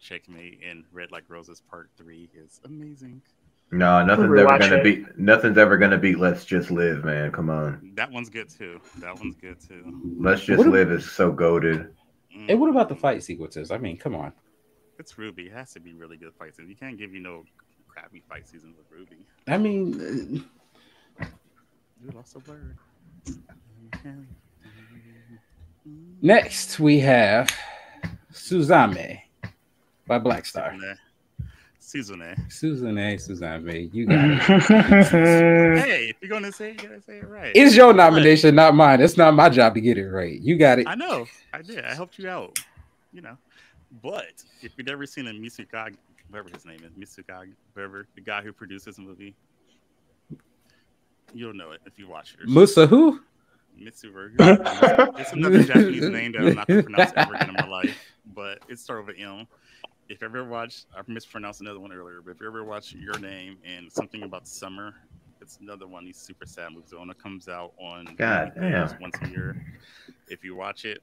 Checkmate and Red Like Roses Part Three is amazing. No, nothing's Rewatch ever gonna it. beat. Nothing's ever gonna beat. Let's just live, man. Come on, That one's good too. That one's good too. let's just What if- live is so goaded. Mm. And what about the fight sequences? I mean, come on. It's RWBY. It has to be really good fight season. You can't give you no crappy fight season with RWBY. I mean, uh, You lost a word. next we have Suzame by Black Star. Suzune. Suzane, Suzame, you got it. Hey, if you're gonna say it, you gotta say it right. It's your nomination, not mine. It's not my job to get it right. You got it. I know. I did. I helped you out. You know. But if you've never seen a Misukage, whatever his name is, Misukage, whatever, the guy who produced this movie, you'll know it if you watch it. Musa who? Mitsuvergu. it's another Japanese name that I'm not gonna pronounce ever again in my life, but it's it started with M. If you ever watched, I mispronounced another one earlier, but if you ever watch Your Name and something about summer, it's another one of these super sad movies. The one comes out on God damn. once a year. If you watch it,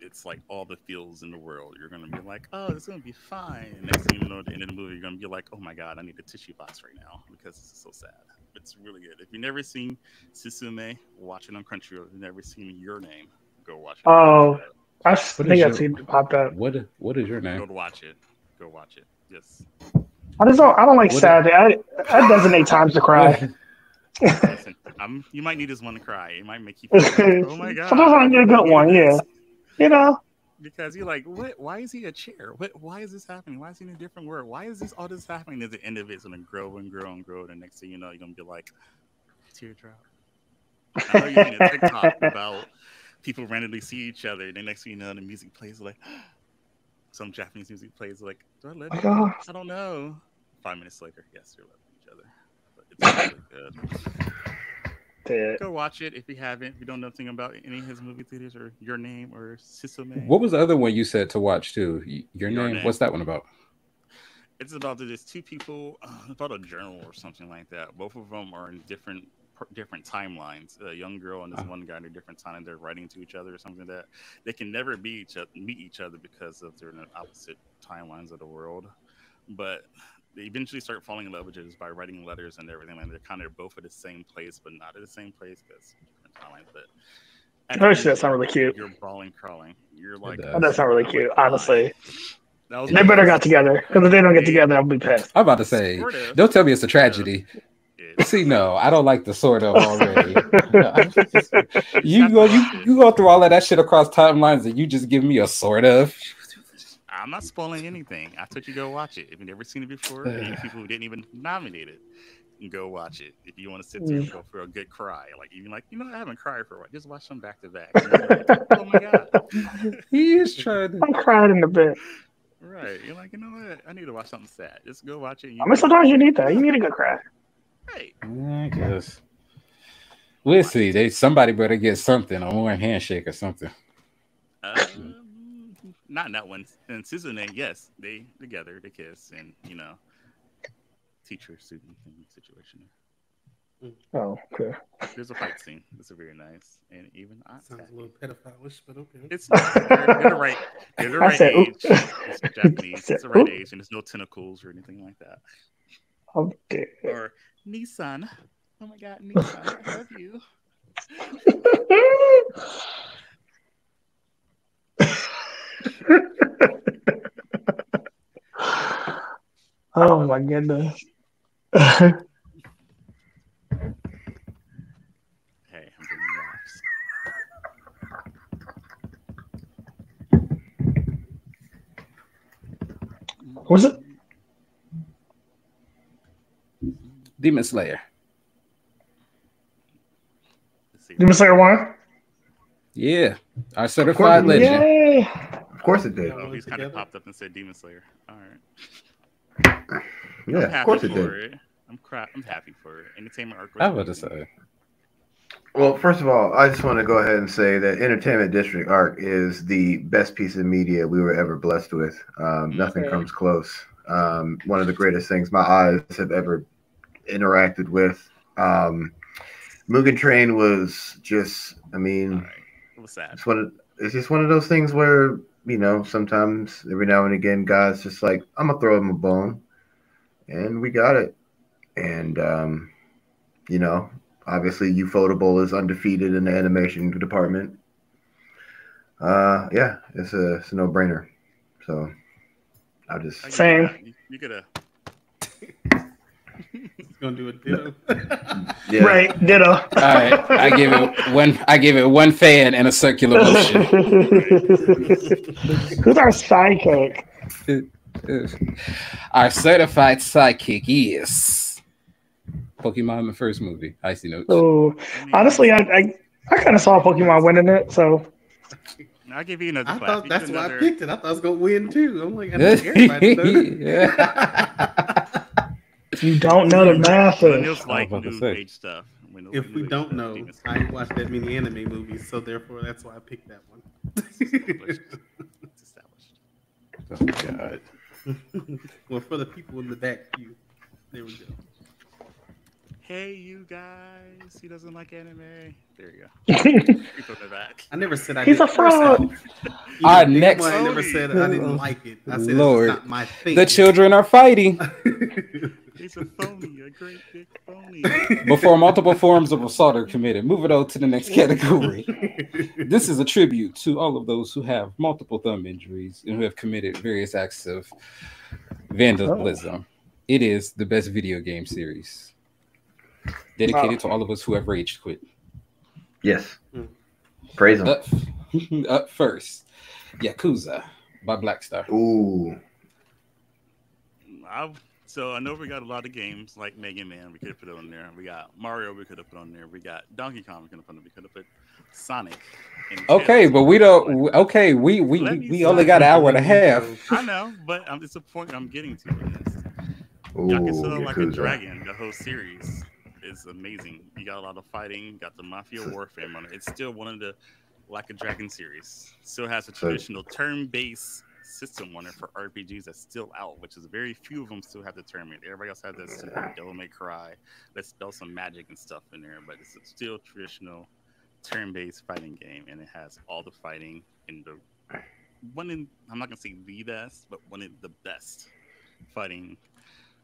it's like all the feels in the world. You're gonna be like, oh, it's gonna be fine. And next thing you know, at the end of the movie, you're gonna be like, oh my god, I need a tissue box right now because it's so sad. It's really good. If you've never seen Susume, watch it on Crunchyroll. If you've never seen Your Name, go watch it. Oh. I What think is I your- seen it popped up. What what is your go name? to watch it. Go watch it. Yes. I just don't. I don't like What- sad. I, I designate times to cry. Listen, I'm, you might need this one to cry. It might make you feel like, oh my god. Sometimes I need a good one. Yeah. You know. Because you're like, what? Why is he a chair? What? Why is this happening? Why is he in a different world? Why is this all this happening? At the end of it, it's gonna grow and grow and grow. And next thing you know, you're gonna be like, teardrop. I know you're seeing a TikTok about people randomly see each other, and the next thing you know, the music plays like some Japanese music plays like, do I love you? oh, I don't know. Five minutes later, yes, you're loving each other. But it's really good. Dude. Go watch it if you haven't. If you don't know anything about any of his movie theaters or Your Name or Sisume. What was the other one you said to watch too? Y- Your, Your name? Name. What's that one about? It's about there's two people uh, about a journal or something like that. Both of them are in different different timelines. A young girl and this Uh. one guy in a different time. And they're writing to each other or something like that they can never be each other, meet each other because of they're in opposite timelines of the world. But they eventually start falling in love with each other by writing letters and everything. And they're kind of both at the same place, but not at the same place because different timelines. But at the Oh, end shit, of that sound really cute. You're brawling, crawling. You're like. Oh, that's not really cute, honestly. That was They better got together because if they don't get together, I'll be pissed. I'm about to say, Sort of. don't tell me it's a tragedy. It- See, no, I don't like the sort of already. you go, you, you go through all of that shit across timelines, and you just give me a sort of. I'm not spoiling anything. I told you to go watch it. If you've never seen it before, and people who didn't even nominate it, go watch it. If you want to sit there and go for a good cry, like even like you know, I haven't cried for a while. Just watch them back to back. Oh my god! He is trying to. I'm crying in a bit. Right? You're like, you know what? I need to watch something sad. Just go watch it. I mean, sometimes you need that. You need a good cry. Hey, I guess. We'll see. They somebody better get something, a warm handshake or something. um, not in that one. And Suzune, yes, they together, they kiss, and you know, teacher student thing situation. Oh, okay. There's a fight scene. It's a very nice, and even I. Sounds a little pedophile-ish, but okay. It's not. They're, they're the right. They're the right said, age. It's Japanese. said, It's the right "Oop." age, and there's no tentacles or anything like that. I'm. Or Nissan. Oh my God, Nissan, I love you. oh my goodness. Hey, I'm doing laughs. Was it? Demon Slayer. Demon Slayer one. Yeah, our certified course. legend. Yay! Of course it did. Oh, he's kind of popped up and said Demon Slayer. All right. I'm Yeah, of happy course it for did. it. I'm cra- I'm happy for it. Entertainment arc. was I was about to say. Well, first of all, I just want to go ahead and say that Entertainment District Arc is the best piece of media we were ever blessed with. Um, nothing Okay. comes close. Um, one of the greatest things my eyes have ever interacted with. Um, Mugen Train was just, I mean, All right. It was sad. it's one of, it's just one of those things where you know sometimes every now and again guys just like I'm gonna throw him a bone, and we got it. And um, you know, obviously, Ufotable is undefeated in the animation department. Uh, yeah, it's a it's a no brainer. So I'll just I Same. You, that. you, you could have. He's gonna do a ditto. yeah. Right, ditto. All right, I give it one. I give it one fan and a circular motion. Who's our sidekick? Our certified sidekick is Pokemon the first movie. Icy Notes. So I mean, honestly, I I, I kind of saw Pokemon winning it. So I'll give you another I clap. thought that's get why I picked it. I thought I was gonna win too. I'm like, I think everybody knows. You don't know the math. Millennials of- like about to new say. age stuff. Millennials if like we age don't stuff. know, I Slayer. ain't watched that many anime movies, so therefore that's why I picked that one. Established. It's established. Oh, God. well, for the people in the back view, there we go. Hey, you guys. He doesn't like anime. There you go. People in the back. I never said I He's did. a fraud. Our next- I never said I didn't oh, like it. I said Lord. it's not my thing. The children are fighting. He's a phony, a great big phony. Before multiple forms of assault are committed. Moving on to the next category. This is a tribute to all of those who have multiple thumb injuries and who have committed various acts of vandalism. It is the best video game series. Dedicated to all of us who have rage quit. Yes. Hmm. Praise him. Up, up first, Yakuza by Blackstar. Ooh. I, so I know we got a lot of games like Mega Man. We could have put it on there. We got Mario. We could have put on there. We got Donkey Kong. We could have put. on. There. We could have put Sonic. Okay, but we don't. Okay, we we we, we only got an hour and a half. I know, but um, it's a point I'm getting to in this. Ooh. Yakuza like a dragon. The whole series is amazing. You got a lot of fighting. Got the mafia warfare on it. It's still one of the like a dragon series. Still has a traditional turn-based system one for RPGs that's still out, which is very few of them still have the tournament. Everybody else has this super Devil May Cry. Let's spell some magic and stuff in there, but it's still traditional turn-based fighting game, and it has all the fighting in the one in I'm not gonna say the best, but one of the best fighting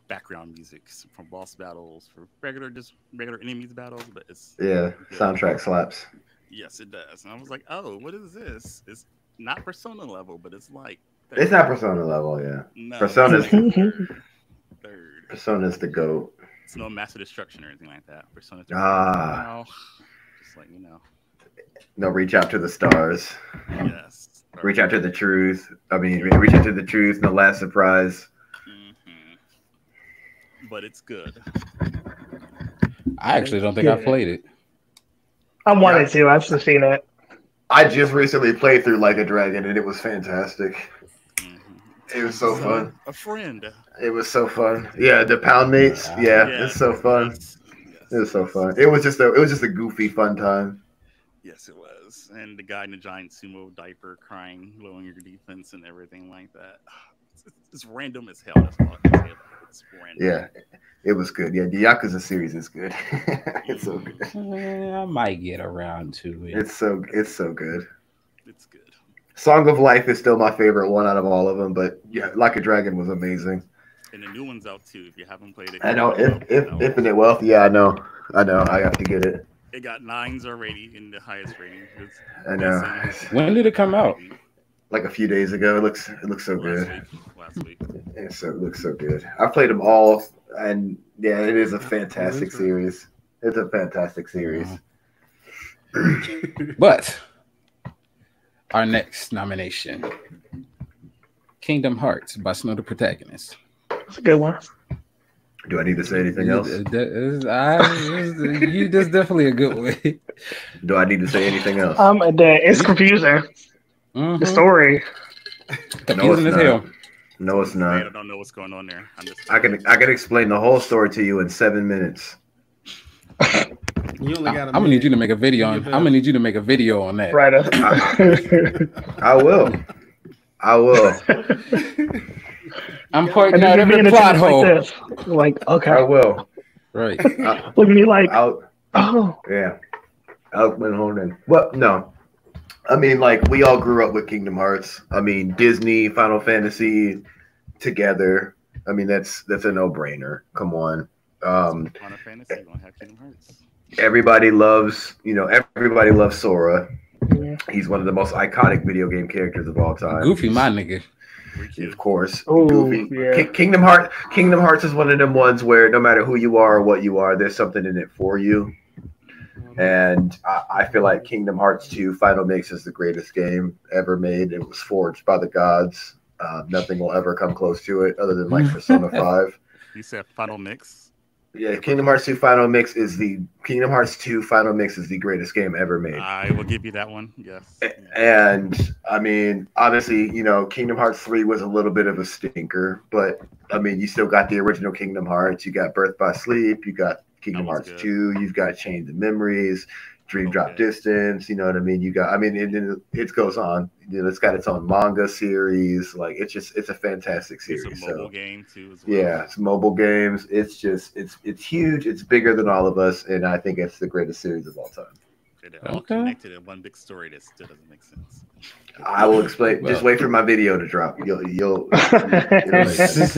background music from boss battles for regular just regular enemies battles, but it's Yeah, good. soundtrack slaps. Yes, it does. And I was like, oh, what is this? It's not Persona level, but it's like It's not Persona level, yeah. no, Persona's- third. third. Persona's the goat. It's no Mass Destruction or anything like that. Persona 3. Ah. No. Just like you know, No, reach out to the stars. yes. Reach out to the truth. I mean, reach out to the truth. No last surprise. Mhm. But it's good. I actually don't think I played it. I wanted to. I've just seen it. I just recently played through Like a Dragon, and it was fantastic. It was so fun. A friend. It was so fun. Yeah, the pound mates. Yeah, it's so fun. Yes. Yes. It was so fun. It was just a it was just a goofy fun time. Yes, it was. And the guy in the giant sumo diaper crying, lowering your defense and everything like that. It's, it's random as hell. That's all I can say about it. It's random. Yeah, it was good. Yeah, the Yakuza series is good. it's so good. Eh, I might get around to it. It's so it's so good. It's good. Song of Life is still my favorite one out of all of them, but yeah, Like a Dragon was amazing. And the new one's out too. If you haven't played it, I know you if, if know. Infinite Wealth. Yeah, I know. I know. I have to get it. it got nines already in the highest rating. It's I know. missing- When did it come out? Like a few days ago, it looks it looks so Last good. week. Last week. It so it looks so good. I've played them all, and yeah, it is a fantastic series. It's a fantastic series. But our next nomination Kingdom Hearts by Snow the Protagonist. It's a good one. Do I need to say anything else? I- you, that's definitely a good one. Do I need to say anything else? Um, the, it's confusing. The Mhm. story. Confusing as hell. No, it's not. I don't know what's going on there. I'm just I can I can explain the whole story to you in seven minutes. You only I'm gonna need you to make a video on. I'm gonna need you to make a video on that. Right. I will. I will. I'm and pointing then out you're every a plot like hole. this. Like, okay. I will. Right. I, Look at me like, I'll, oh, yeah. Elkman Hornan. Well, no. I mean, like we all grew up with Kingdom Hearts. I mean, Disney, Final Fantasy, together. I mean, that's that's a no brainer. Come on. Um, Final Fantasy. You don't have Kingdom Hearts. Everybody loves, you know, everybody loves Sora. Yeah. He's one of the most iconic video game characters of all time. Goofy, my nigga. Of course. Ooh, Goofy. yeah. Ki- Kingdom Heart Kingdom Hearts is one of them ones where no matter who you are or what you are, there's something in it for you. And I, I feel like Kingdom Hearts 2 Final Mix is the greatest game ever made. It was forged by the gods. Uh, nothing will ever come close to it other than like Persona 5. You said Final Mix. Yeah, Kingdom Hearts 2 Final Mix is the Kingdom Hearts 2 Final Mix is the greatest game ever made. I will give you that one. Yes. And I mean, obviously, you know, Kingdom Hearts 3 was a little bit of a stinker, but I mean, you still got the original Kingdom Hearts. You got Birth by Sleep, you got Kingdom Hearts good. 2, you've got Chains of Memories, Dream Drop Okay. Distance, you know what I mean? You got, I mean, and it goes on. You know, it's got its own manga series. Like, it's just, it's a fantastic It's series. a mobile So, game too. As well. yeah, it's mobile games. It's just, it's, it's huge. It's bigger than all of us. And I think it's the greatest series of all time. Okay, They're all Okay. connected in one big story that still doesn't make sense. I will explain. just wait for my video to drop. You'll, you'll, it'll make sense.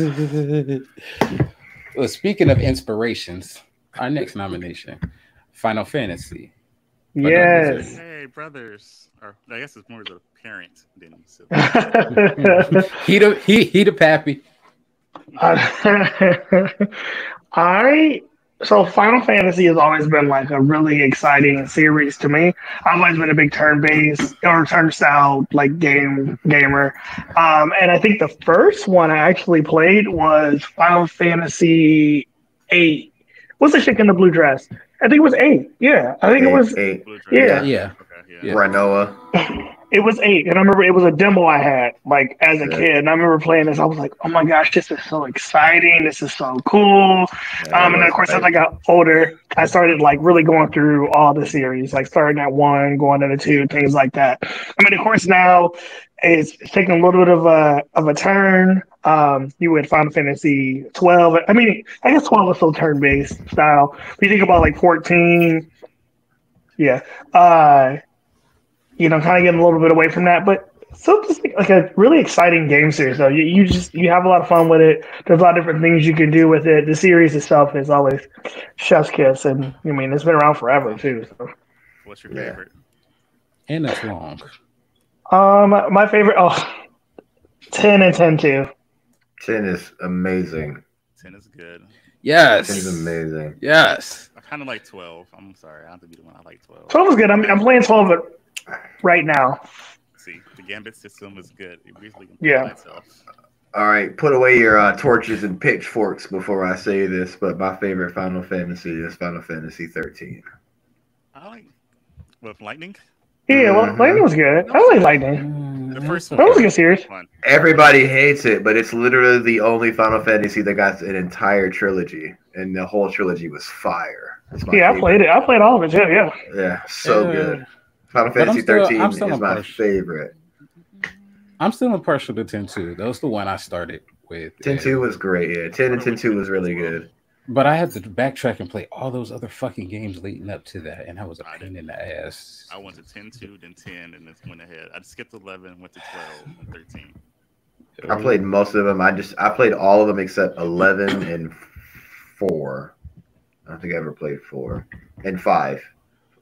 well, speaking of inspirations, our next nomination, Final Fantasy. Yes. Hey, brothers. Or I guess it's more the parent than sibling. He the he he the pappy. I so Final Fantasy has always been like a really exciting series to me. I've always been a big turn-based or turn-style like game gamer, um, and I think the first one I actually played was Final Fantasy Eight. What's the chick in the blue dress? I think it was eight. Yeah, I think it was. eight, Blue Yeah. Yeah. Okay, Yeah. yeah. It was eight, and I remember it was a demo I had like as a Yeah. kid, and I remember playing this. I was like, "Oh my gosh, this is so exciting! This is so cool!" Um, and of course, as I got older, I started like really going through all the series, like starting at one, going into two, things like that. I mean, of course, now it's taking a little bit of a of a turn. Um, you had Final Fantasy twelve. I mean, I guess twelve was still turn based style. If you think about like fourteen, yeah, uh, you know, kind of getting a little bit away from that, but still just like a really exciting game series. Though you, you just you have a lot of fun with it. There's a lot of different things you can do with it. The series itself is always chef's kiss, and I mean it's been around forever too. So. What's your Yeah. favorite? And that's long. Um, my favorite, oh, 10 and 10 too. Ten is amazing. Ten is good. Yes. Ten is amazing. Yes. I kind of like twelve. I'm sorry, I have to be the one. I like twelve. 12 is good. I'm, I'm playing 12 right now. See, the gambit system is good. It basically Yeah. itself. All right, put away your uh, torches and pitchforks before I say this, but my favorite Final Fantasy is Final Fantasy 13. I like with lightning. Yeah, well, Mhm. Lightning was good. I like Lightning. The first That was a good series. Everybody hates it, but it's literally the only Final Fantasy that got an entire trilogy, and the whole trilogy was fire. It's my Yeah, I played it. I played all of it too. Yeah. Yeah, so Yeah. good. Final I'm Fantasy still- 13 I'm still is on my favorite. I'm still impartial to 10 2. That was the one I started with. 10 2 was great. Yeah, 10 and 10 2 was really good. But I had to backtrack and play all those other fucking games leading up to that, and that was a I pain in the ass. I went to 10 2, then 10, and then went ahead. I skipped 11, went to 12, and 13. I played most of them. I just I played all of them except 11 and 4. I don't think I ever played 4 and 5.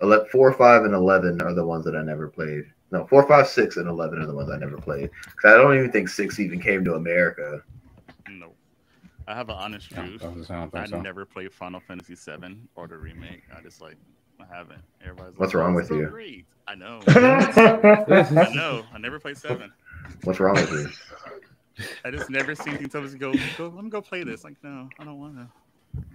Ele- 4, 5, and 11 are the ones that I never played. No, 4, 5, 6, and 11 are the ones I never played. Because I don't even think 6 even came to America. No. I have an honest truth. don't- I I so. never played Final Fantasy 7 or the remake. I just like, I haven't. Everybody's like, What's wrong "Oh, with so you?" Great. I know. I know. I never played 7. What's wrong with you? I just never seen anything tell us to go, go, let me go play this. Like, no, I don't want to.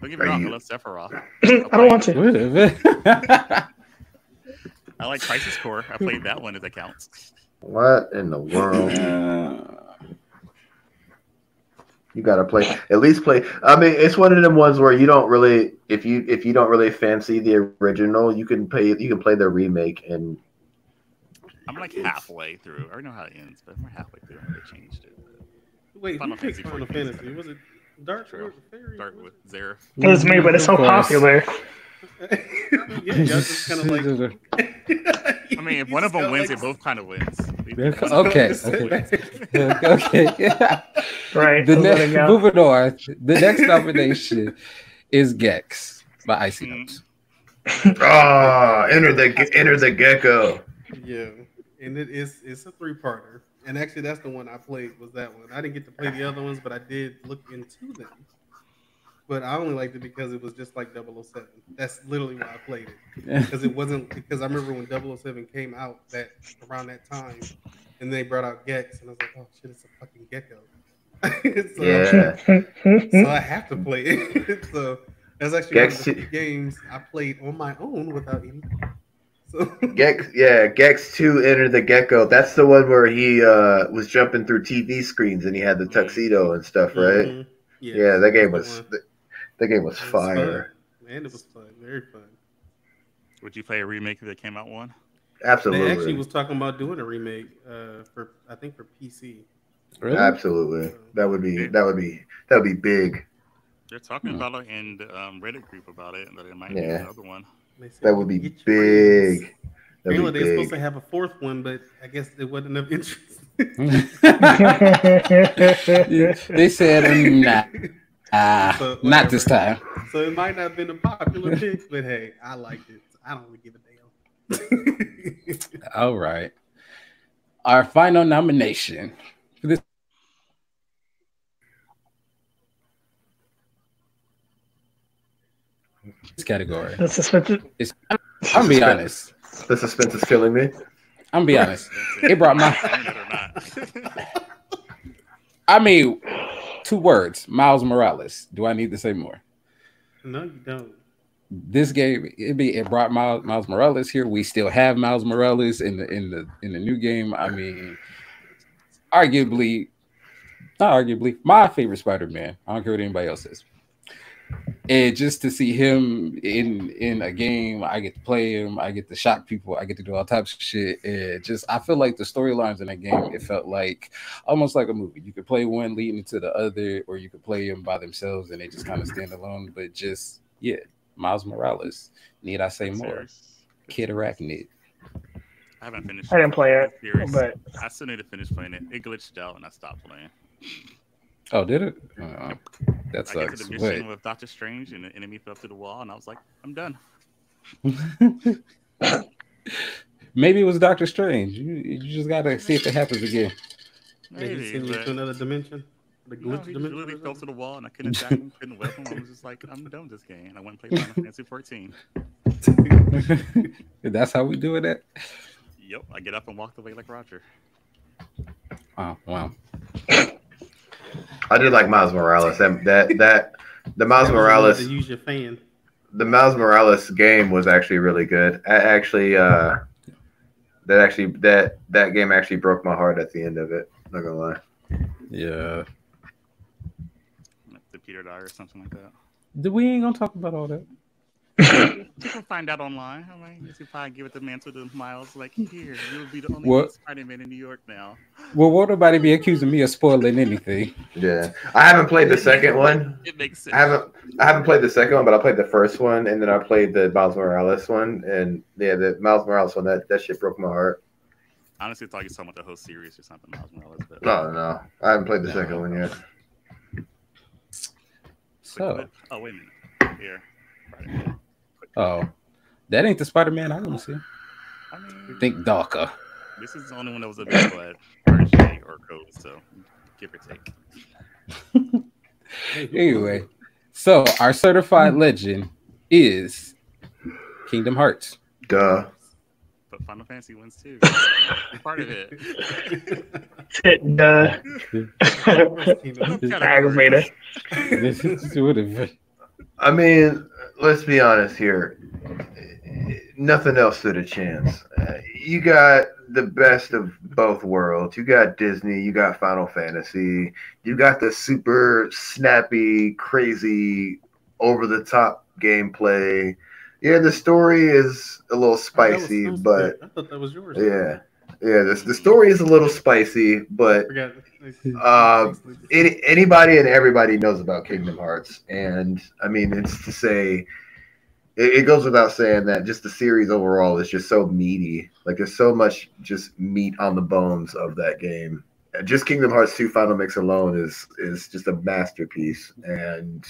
Don't get Are me wrong, you- I love Sephiroth. I don't want to. Whatever. I like Crisis Core. I played that one if that counts. What in the world? Uh, You gotta play at least play. I mean, it's one of them ones where you don't really, if you if you don't really fancy the original, you can play you can play the remake and I'm like halfway through. I already know how it ends, but I'm halfway through and they changed it. Wait, Final who Fantasy Final Fantasy? Was it Dark True. Fairy? Start with Zero. It was me, but it's so popular. yeah, just kind of like. I mean, if one of them wins, it both kind of wins. Okay, okay. okay. Right. The next, you moving on. The next nomination is Gex by Icy Mm. Notes. oh, enter the enter the gecko. Yeah, and it is it's a three parter, and actually that's the one I played was that one. I didn't get to play the other ones, but I did look into them. But I only liked it because it was just like 007. That's literally why I played it because it wasn't because I remember when 007 came out that around that time, and they brought out Gex, and I was like, oh shit, it's a fucking gecko. so, Yeah, so I have to play it. so that's actually one of the games I played on my own without any. So Gex. Yeah, Gex two enter the gecko. That's the one where he uh was jumping through TV screens and he had the tuxedo and stuff, right? Mhm. Yeah, that game was the that, that game was It fire. fun. Man, it was fun. Very fun. Would you play a remake if it came out one? Absolutely. They actually was talking about doing a remake uh, for I think for PC. Really? absolutely. That would be that would be that would be big. They're talking Hmm. about it in the um, Reddit group about it, and that it might be another one. They said, That would be "Get your friends." big. Apparently, be they're supposed to have a fourth one, but I guess there wasn't enough interest. they said, nah, ah, So, not this time. so it might not have been a popular pick, but hey, I liked it. I don't really give a damn. All right. Our final nomination for this category. That's suspended. I'm be honest. The suspense is killing me. I'm be honest. It brought my- Own it or not. I mean, two words: Miles Morales. Do I need to say more? no, you don't. this game it be it brought Miles, Miles Morales here. We still have Miles Morales in the in the in the new game. I mean, arguably, not arguably, my favorite Spider-Man. I don't care what anybody else says. And just to see him in in a game, I get to play him, I get to shock people, I get to do all types of shit. And just I feel like the storylines in that game, it felt like almost like a movie. You could play one leading to the other, or you could play them by themselves and they just kind of stand alone. But just yeah, Miles Morales. Need I say more? Serious. Kid Arachnid. I haven't finished. I didn't play it, Furious. but I still need to finish playing it. It glitched out and I stopped playing. Oh, did it? Uh, that I get to sucks. the Wait. mission with Doctor Strange and the enemy fell through the wall, and I was like, I'm done. Maybe it was Doctor Strange. You, you just gotta see if it happens again. Maybe Maybe, send you to another dimension. The no, glitch he dimension. literally fell something? through the wall, and I couldn't attack him, couldn't whip him. I was just like, I'm done with this game. And I went and played Final Fantasy 14. That's how we do it. At Yep, I get up and walked away like Roger. oh wow. I did like Miles Morales. That that, that the Miles That Morales to use your fan. the Miles Morales game was actually really good. I actually uh that actually that that game actually broke my heart at the end of it. Not gonna lie. Yeah. The Peter die or something like that. We ain't gonna talk about all that. You can find out online. I'm like, you can probably give it the mantle to Miles. Like, here, you'll be the only What? Spider-Man in New York now. Well, won't nobody be accusing me of spoiling anything? Yeah, I haven't played the second one. It makes sense. I haven't I haven't played the second one, but I played the first one, and then I played the Miles Morales one, and yeah, the Miles Morales one that that shit broke my heart. Honestly, I thought you were talking about the whole series or something. Miles Morales, but No, no, I haven't played the second one yet. So, oh wait a minute. Here, Right. Oh, that ain't the Spider-Man I want to see. I mean, Think darker. this is the only one that was available at RJ or Code, so give or take. Anyway, so our certified legend is Kingdom Hearts. Duh. But Final Fantasy wins too. Part of it. Shit, duh. Aggravator. This is I mean, let's be honest here. Nothing else stood a chance. Uh, You got the best of both worlds. You got Disney, you got Final Fantasy, you got the super snappy, crazy, over the top gameplay. Yeah, the story is a little That was- spicy, that was- but I thought that was yours. yeah. Yeah, the, the story is a little spicy, but Uh, any, anybody and everybody knows about Kingdom Hearts, and I mean, it's to say, it, it goes without saying that just the series overall is just so meaty. Like there's so much just meat on the bones of that game. Just Kingdom Hearts 2 Final Mix alone is is just a masterpiece, and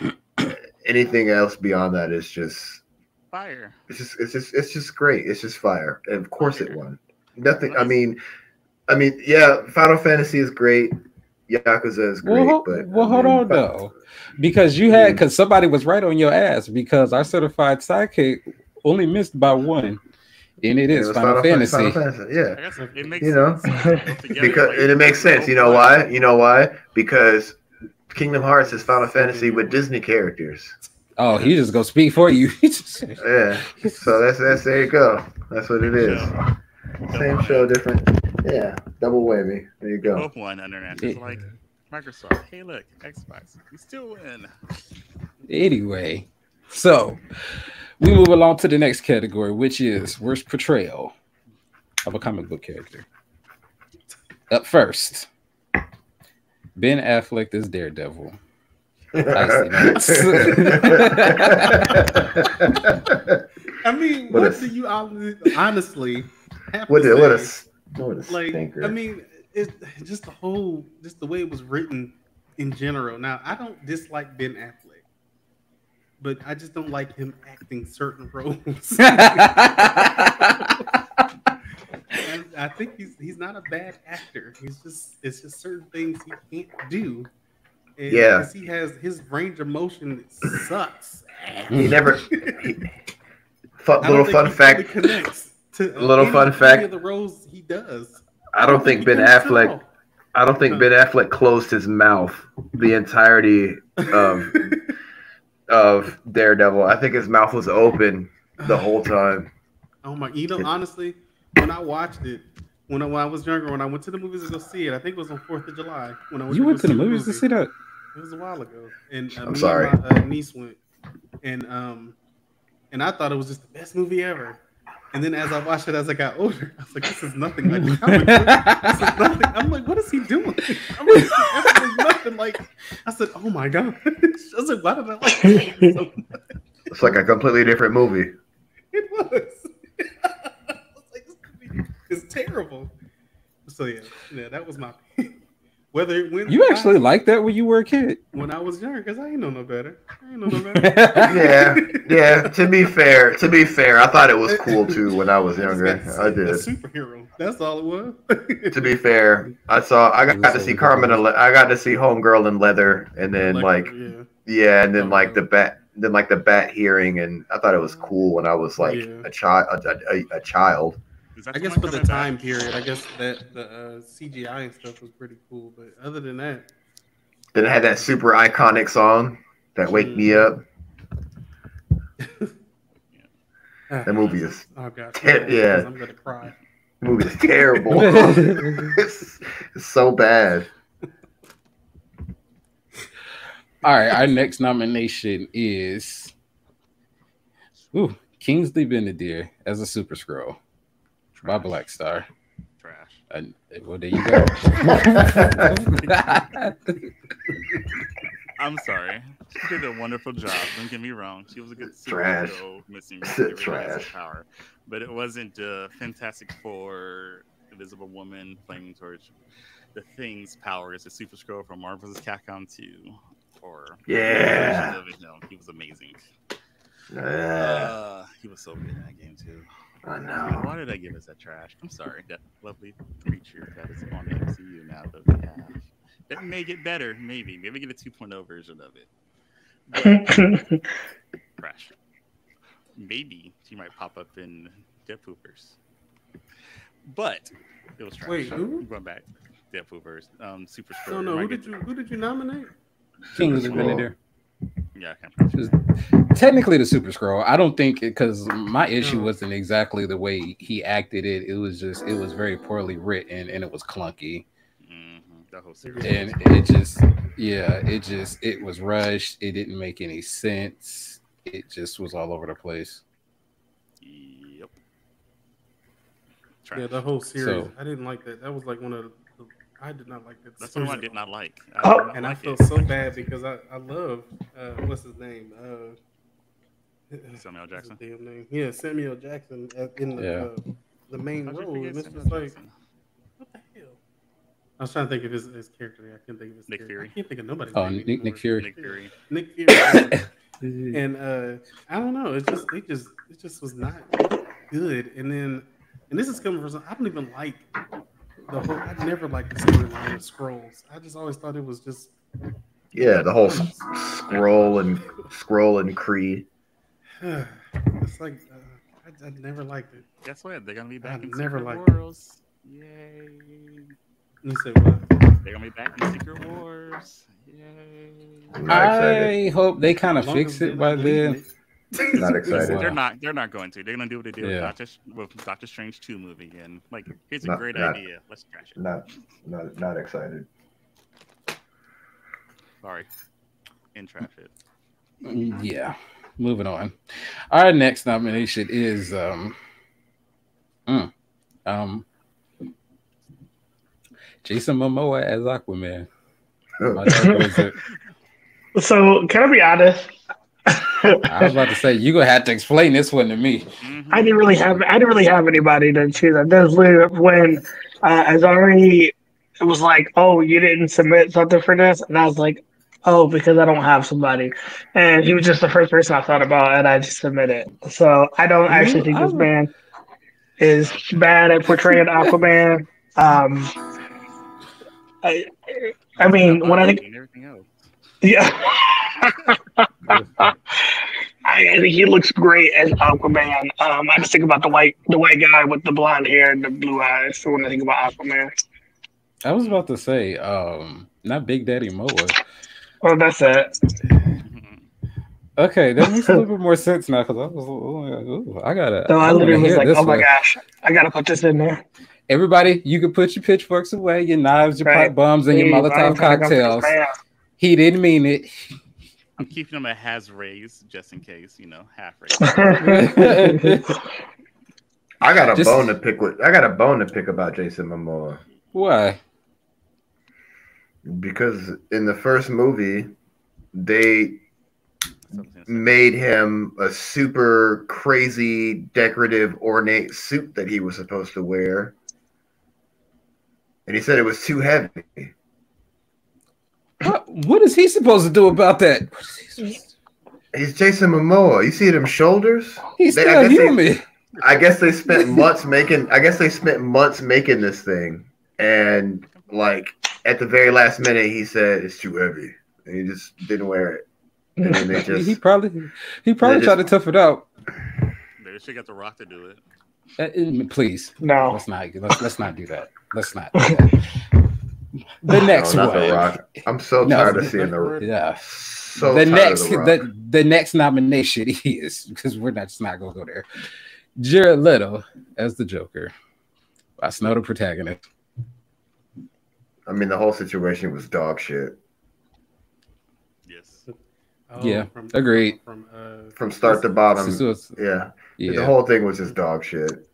anything else beyond that is just Fire. it's just it's just it's just great. It's just fire, and of course it won. Nothing. I mean, I mean, yeah, Final Fantasy is great. Yakuza is great, Well, but well, I hold mean, on though, because you had because somebody was right on your ass because our certified sidekick only missed by one, and it it is was Final, Fan- Fantasy. Final Fantasy, yeah. I guess it makes You know, sense. Because like, and it makes sense. You know why? You know why? Because Kingdom Hearts is Final Fantasy mm-hmm. with Disney characters. Oh, he just gonna speak for you. Yeah. So that's that's there you go. That's what it is. Same show, different. Yeah, double whammy. There you go. Both won internet. It's like Microsoft. Hey, look, Xbox. We still win. anyway, so we move along to the next category, which is worst portrayal of a comic book character. Up first, Ben Affleck as Daredevil. Icy Nights. I mean, What what, a- do you honestly, honestly have what a what a what a like? stinker. I mean, it just the whole, just the way it was written in general. Now, I don't dislike Ben Affleck, but I just don't like him acting certain roles. I think he's he's not a bad actor. He's just it's just certain things he can't do. And Yeah. he has his range of motion sucks. he never. He, fun, little fun fact. Really connects to Little any- fun fact. of the roles he does. I don't think Ben Affleck. I don't think Ben Affleck closed his mouth the entirety of of Daredevil. I think his mouth was open the whole time. Oh my! You know, honestly, when I watched it, when I, when I was younger, when I went to the movies to go see it, I think it was on Fourth of July. When I went You went to the see movies to movie. see that? It was a while ago, and uh, I'm me sorry. And my uh, niece went, and um, and I thought it was just the best movie ever. And then as I watched it as I got older, I was like, "This is nothing like comic book. This is nothing." I'm like, "What is he doing?" I'm like, "This is nothing like." I said, "Oh my god!" I was like, "Why did I like this so much?" It's like a completely different movie. It was. I was like, "This movie is terrible." So yeah, yeah, that was my. Whether it wins, You actually not, liked that when you were a kid? when I was younger, because I ain't know no better. I ain't know no better. Yeah, yeah. To be fair, to be fair, I thought it was cool too when I was younger. I did. superhero. That's all it was. To be fair, I saw. I got to see Carmen. in Le- I got to see Homegirl in leather, and then like yeah, yeah, and then like the bat, then like the bat hearing, and I thought it was cool when I was like Yeah. a child, a, a, a child. Is that I guess for the coming back? time period, I guess that the uh, CGI and stuff was pretty cool. But other than that, Then it had that super iconic song that "Wake Me Up." That movie is oh god, Te- yeah. I'm gonna cry. movie is terrible. it's, it's so bad. All right, our next nomination is ooh, Kingsley Ben-Adir as a Super Skrull by Trash. Black Star. Trash. And, well, there you go. I'm sorry. She did a wonderful job. Don't get me wrong. She was a good Trash. superhero, missing Trash. power, but it wasn't uh, Fantastic Four, Invisible Woman, Flaming Torch. The Thing's power is a Super Skrull from Marvel's Capcom 2, or Yeah. version of it. No, he was amazing. Yeah, Uh, he was so good in that game too. I know. Why did I give us that trash? I'm sorry. That lovely creature that is on the MCU now that we have. That may get better, maybe. Maybe get a 2.0 version of it. Trash. Maybe she might pop up in Dead Poopers. But it was trash. Wait, who? Going back. Dead Poopers. Um, Super No, Skrull. no. might Who get- did you who did you nominate? Kingsley Super Skrull. Ben-Adir. Yeah, I can't. Technically, the Super Skrull. I don't think because my issue wasn't exactly the way he acted it. It was just it was very poorly written and it was clunky. Mhm, That whole series. and it just yeah it just it was rushed it didn't make any sense it just was all over the place Yep. Trash. Yeah, the whole series. So- I didn't like that. That was like one of the. I did not like that. That's the one I did not all. like. Oh, did not And I feel it. so bad because I I love uh, what's his name uh, Samuel what's his Jackson. damn name. Yeah, Samuel Jackson uh, in the Yeah. uh, the main role, forget and it's just like what the hell. I was trying to think of his, his character. name. I can't think of his Nick character. Fury. I can't think of nobody. oh name nick, nick fury Nick Fury. Nick Fury. and uh, I don't know. It just it just it just was not good. And then and this is coming from some, I don't even like the whole. I never liked the storyline of Skrulls. I just always thought it was just Yeah, the whole Skrull and Skrull and Creed. it's like uh, I, I never liked it. Guess what? They're gonna be back I in never Secret liked it. Wars. Yay! You said what? They're gonna be back in Secret Wars. Yay! I'm not excited. i hope they kind of fix it by then leaving it. Not excited. They're not. They're not going to. They're gonna do what they did with Yeah. Doctor with Doctor Strange two movie and like here's a Not- great not- idea. Let's trash it. Not, not, not excited. Sorry, and trash it. Mm, yeah moving on our next nomination is um mm, um jason momoa as aquaman My So can I be honest? i was about to say you're gonna have to explain this one to me Mhm. I didn't really have I didn't really have anybody to choose. I just literally when uh, as already it was like, oh, you didn't submit something for this, and I was like, oh, because I don't have somebody, and he was just the first person I thought about, and I just submitted. So I don't actually think this I- man is bad at portraying Aquaman. Um, I, I mean, when I think And everything else. yeah. I, think he looks great as Aquaman. Um, I just think about the white, the white guy with the blonde hair and the blue eyes. When I think about Aquaman, i was about to say um not big daddy moa well, that's it. Okay, that makes a little bit more sense now because I was, ooh, I gotta. So I literally was like, this "Oh my one. gosh, I gotta put this in there." Everybody, you can put your pitchforks away, your knives, your Right. bombs, and your Please, Molotov ain't trying to go cocktails. fix my ass. He didn't mean it. I'm keeping them at has raised just in case, you know, half raised. I got a Just- bone to pick with. I got a bone to pick about Jason Momoa Why? because in the first movie, they made him a super crazy, decorative, ornate suit that he was supposed to wear, and he said it was too heavy. What, what is he supposed to do about that? He's Jason Momoa. You see them shoulders? He's They- I still guess they- human. I guess they spent months making. I guess they spent months making this thing, and like at the very last minute, he said it's too heavy, and he just didn't wear it. And then they he probably he probably they tried to tough it out. They should get the Rock to do it. Uh, uh, Please, No, let's not let's, let's not do that. Let's not. Do that. The next no, not one. the Rock. I'm so No. tired of seeing the. Yeah. So the next the, the, the next nomination is because we're not just not gonna go there. Jared Leto as the Joker. I Snow the protagonist. I mean, the whole situation was dog shit Yes. Oh, Yeah, agreed. From uh, from start to bottom. This was- Yeah. The whole thing was just dog shit.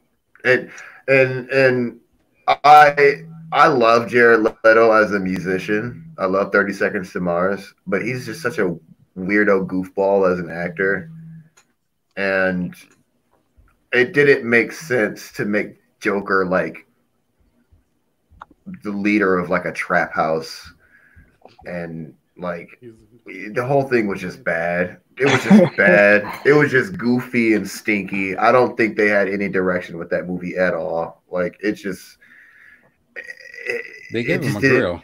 And and and I I love Jared Leto as a musician. I love 30 Seconds to Mars, but he's just such a weirdo goofball as an actor. And it didn't make sense to make Joker like the leader of like a trap house and like the whole thing was just bad. It was just bad. It was just goofy and stinky. I don't think they had any direction with that movie at all. Like it's just they it gave him a grill.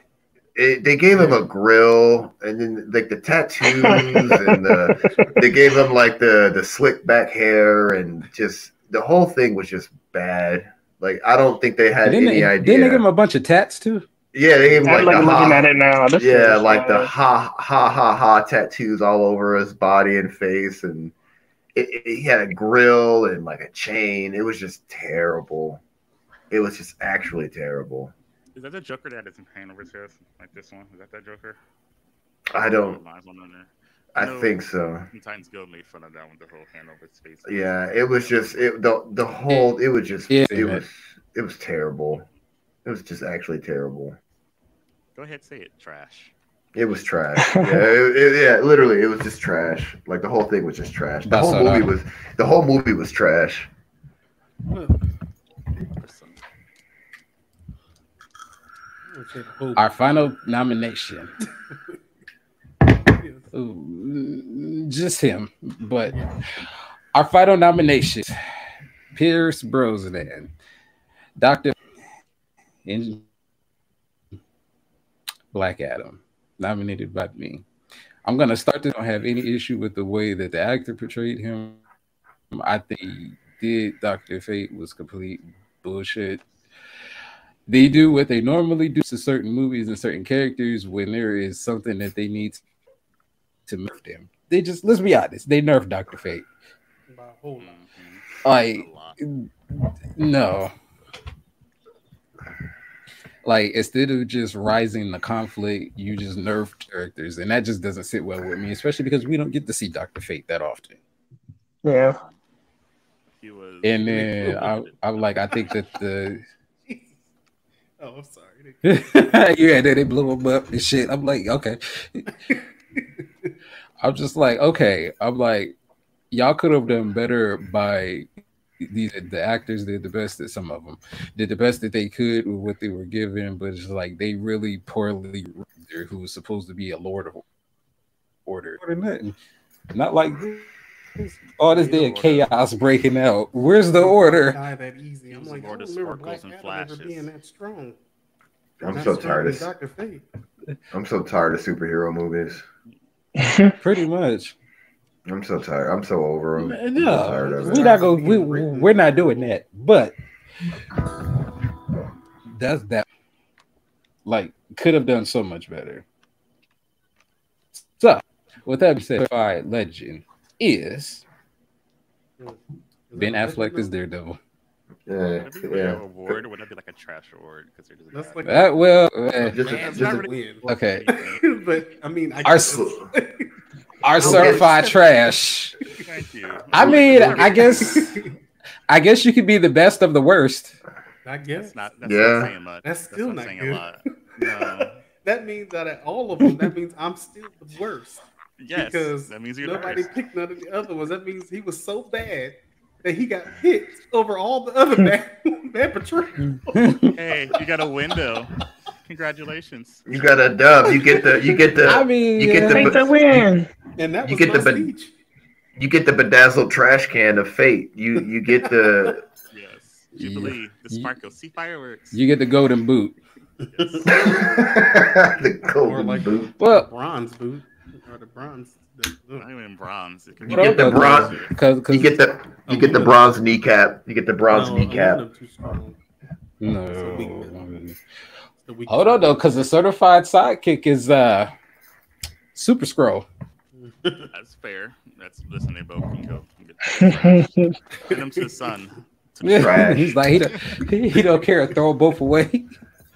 It, they gave him a grill, and then like the tattoos, and the they gave him like the the slick back hair, and just the whole thing was just bad. Like I don't think they had Didn't any they, idea. didn't they give him a bunch of tats too? yeah, they gave him like, like the looking ha- at it now. This yeah, is, like the ha ha ha ha tattoos all over his body and face, and it, it- he had a grill and like a chain. It was just terrible. It was just actually terrible. Is that the Joker that has his hand over his chest? Like this one? Is that that Joker? I don't. Lines on there. I No. think so. And Titans Guild made fun of that one, the whole hand over his face. Yeah, it was just it. The the whole it was just Yeah. it was it was terrible. It was just actually terrible. Go ahead, say it. Trash. It was trash. yeah, it, it- yeah, literally, it was just trash. Like the whole thing was just trash. The That's whole what movie I- was the whole movie was trash. Or some- I would say the whole- Our final nomination. Ooh, mm, just him. But our final nomination: Pierce Brosnan, Doctor, in Black Adam, nominated by me. I'm gonna start to don't have any issue with the way that the actor portrayed him. I think he did Doctor Fate was complete bullshit. They do what they normally do to certain movies and certain characters when there is something that they need to nerf them. They just let's be honest, they nerf Doctor Fate. By a whole lot. Mhm. Like no. Like instead of just rising the conflict, you just nerfed characters, and that just doesn't sit well with me, especially because we don't get to see Doctor Fate that often. yeah. He was. And then I, I'm like, I think that the Oh, I'm sorry. yeah, then they blew him up and shit. I'm like, okay. I'm just like, okay. I'm like, y'all could have done better by these. The actors did the best that some of them did the best that they could with what they were given, but it's like they really poorly who was supposed to be a lord of order. Not like. All this day of chaos breaking out. Where's the order? Die that easy. I'm He was like, I Lord don't of remember Sparkles Black and Adam ever Flashes. being that strong. I'm Not so tired of Doctor Fate. I'm so tired of superhero movies. Pretty much. I'm so tired. I'm so over them. I'm No, tired of we're it. not going. We, we're not doing that. But that's that. Like, could have done so much better. So, with that being said, certified legend is Is Ben Affleck is Daredevil. Yeah, Would yeah. an award, would that be like a trash award? Because they're just That's like, like Uh, well, uh, Just, Man, just a- really- win. okay. but I mean, I Our. Our certified trash. Thank you. I mean, I guess, I guess you could be the best of the worst. I guess That's not. That's Yeah. not saying much. That's still not not saying good. a lot. No. that means that at all of them, that means I'm still the worst. Yes. Because that means Nobody the picked none of the other ones. That means he was so bad that he got picked over all the other bad, bad portrayals. Hey, you got a window. Congratulations. You got a dub. You get the you get the I mean, you get the- Take the win. And that You get the bad- speech. you get the bedazzled trash can of fate. You you get the Yes. Jubilee. The Ye- sparkle. See fireworks. you get the golden boot. the Or golden like boot. the Well, bronze boot or the bronze. The, Not even bronze. It You get the bronze. because You get the you get the bronze kneecap. You get the bronze no, kneecap. aluminum too strong. no. It's the weak Hold on though, because the certified sidekick is uh Super Skrull. That's fair. That's listen. They both can go. Get Send them to the sun. Trash. He's like he don't he, he don't care. Throw both away.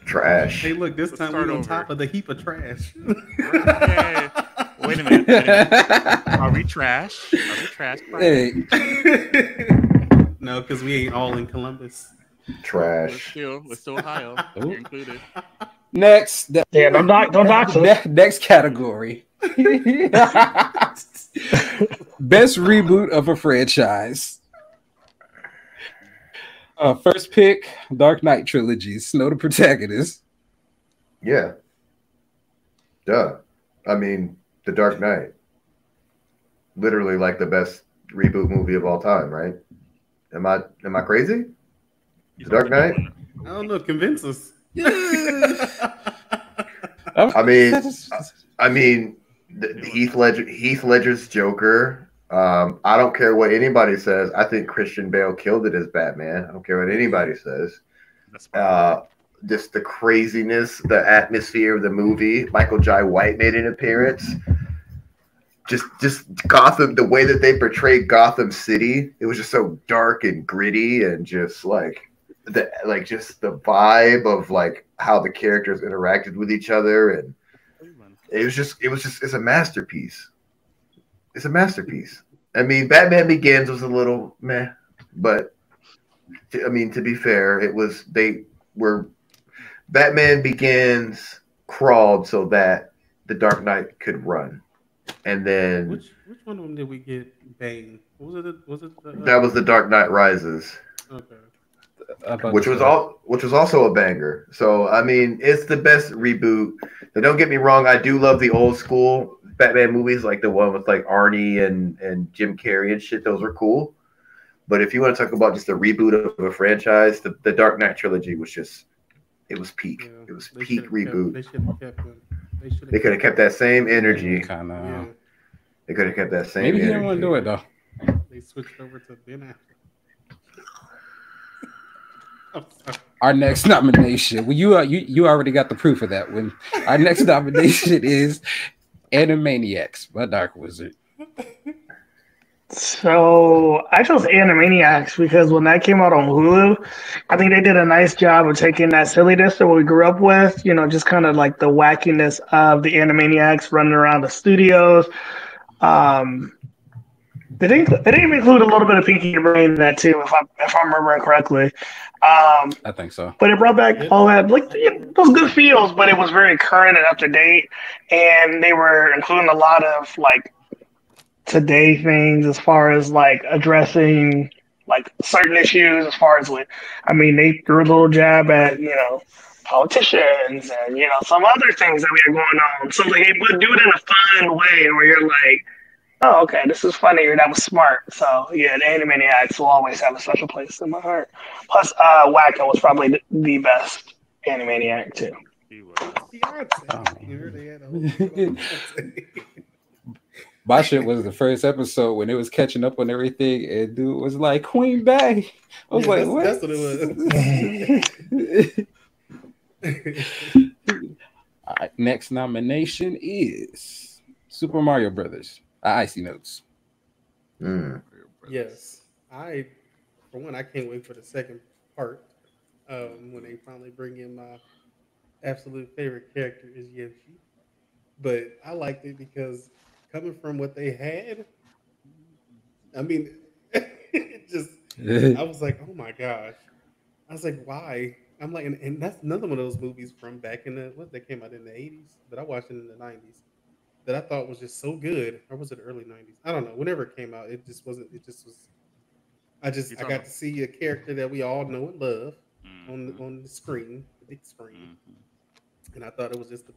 Trash. Hey, look! This Let's time start we're on over. top of the heap of trash. Hey, wait a minute. Wait a minute. Are we trash? Are we trash? hey, no, because we ain't all in Columbus. We're Trash. still, we're still Ohio. Ooh. You're included. next, the- Yeah, don't doc, don't dox us. ne- next category. Best reboot of a franchise. Uh, first pick, Dark Knight trilogy. Snow the protagonist. Yeah. Duh. I mean, The Dark Knight. Literally like the best reboot movie of all time, right? Am I am I crazy? He's Dark Knight? I don't know. Convince us. I mean, I mean, the, the Heath Ledger, Heath Ledger's Joker. Um, I don't care what anybody says. I think Christian Bale killed it as Batman. I don't care what anybody says. Uh, just the craziness, the atmosphere of the movie. Michael Jai White made an appearance. Just, just Gotham. The way that they portrayed Gotham City, it was just so dark and gritty, and just like the like just the vibe of like how the characters interacted with each other, and it was just, it was just, it's a masterpiece. It's a masterpiece. I mean, Batman Begins was a little meh, but to, I mean, to be fair, it was they were Batman Begins crawled so that the Dark Knight could run, and then Which which one of them did we get? Bane. Was it? Was it? The, uh, that was the Dark Knight Rises, Okay. which was all which was also a banger. So I mean, it's the best reboot. Now, don't get me wrong, I do love the old school Batman movies, like the one with like Arnie and and Jim Carrey and shit. Those were cool. But if you want to talk about just the reboot of a franchise, the, the Dark Knight trilogy was just it was peak. Yeah, It was peak reboot. Kept, they should have kept him. They They could have kept that same energy. Kind of. Yeah, They could have kept that same Maybe he energy. didn't want to do it though. they switched over to Ben Affleck. Our next nomination. Well, you uh, you you already got the proof of that one. Our next nomination is Animaniacs by Dark Wizard. So I chose Animaniacs because when that came out on Hulu, I think they did a nice job of taking that silliness that we grew up with, you know, just kind of like the wackiness of the Animaniacs running around the studios. Um, they didn't, they didn't include a little bit of Pinky and Brain in that too, if I'm if I'm remembering correctly. Um, I think so. but it brought back all that like those good feels, but it was very current and up to date, and they were including a lot of like today things as far as like addressing like certain issues as far as with I mean they threw a little jab at you know politicians and you know some other things that we had going on. So like they would do it in a fun way where you're like, oh okay, this is funny or that was smart. So yeah, the Animaniacs will always have a special place in my heart. Plus, uh, Wakko was probably the, the best Animaniac too. He was. Beyonce. Oh. You heard they had a whole Beyonce. My shit was the first episode when it was catching up on everything, and dude was like Queen Bey. I was Yeah, like, that's- what? that's what it All right, next nomination is Super Mario Brothers. Icy notes. Mm. Yes, I for one, I can't wait for the second part um, when they finally bring in my absolute favorite character is Yoshi. But I liked it because coming from what they had, I mean, it just I was like, oh my gosh. I was like, why? I'm like, and, and that's another one of those movies from back in the what that came out in the 80s, but I watched it in the 90s that I thought was just so good. Or was it early 90s? I don't know. Whenever it came out, it just wasn't, it just was I just I got to see a character that we all know and love on Mhm, the, on the screen, the big screen, mhm. and I thought it was just a,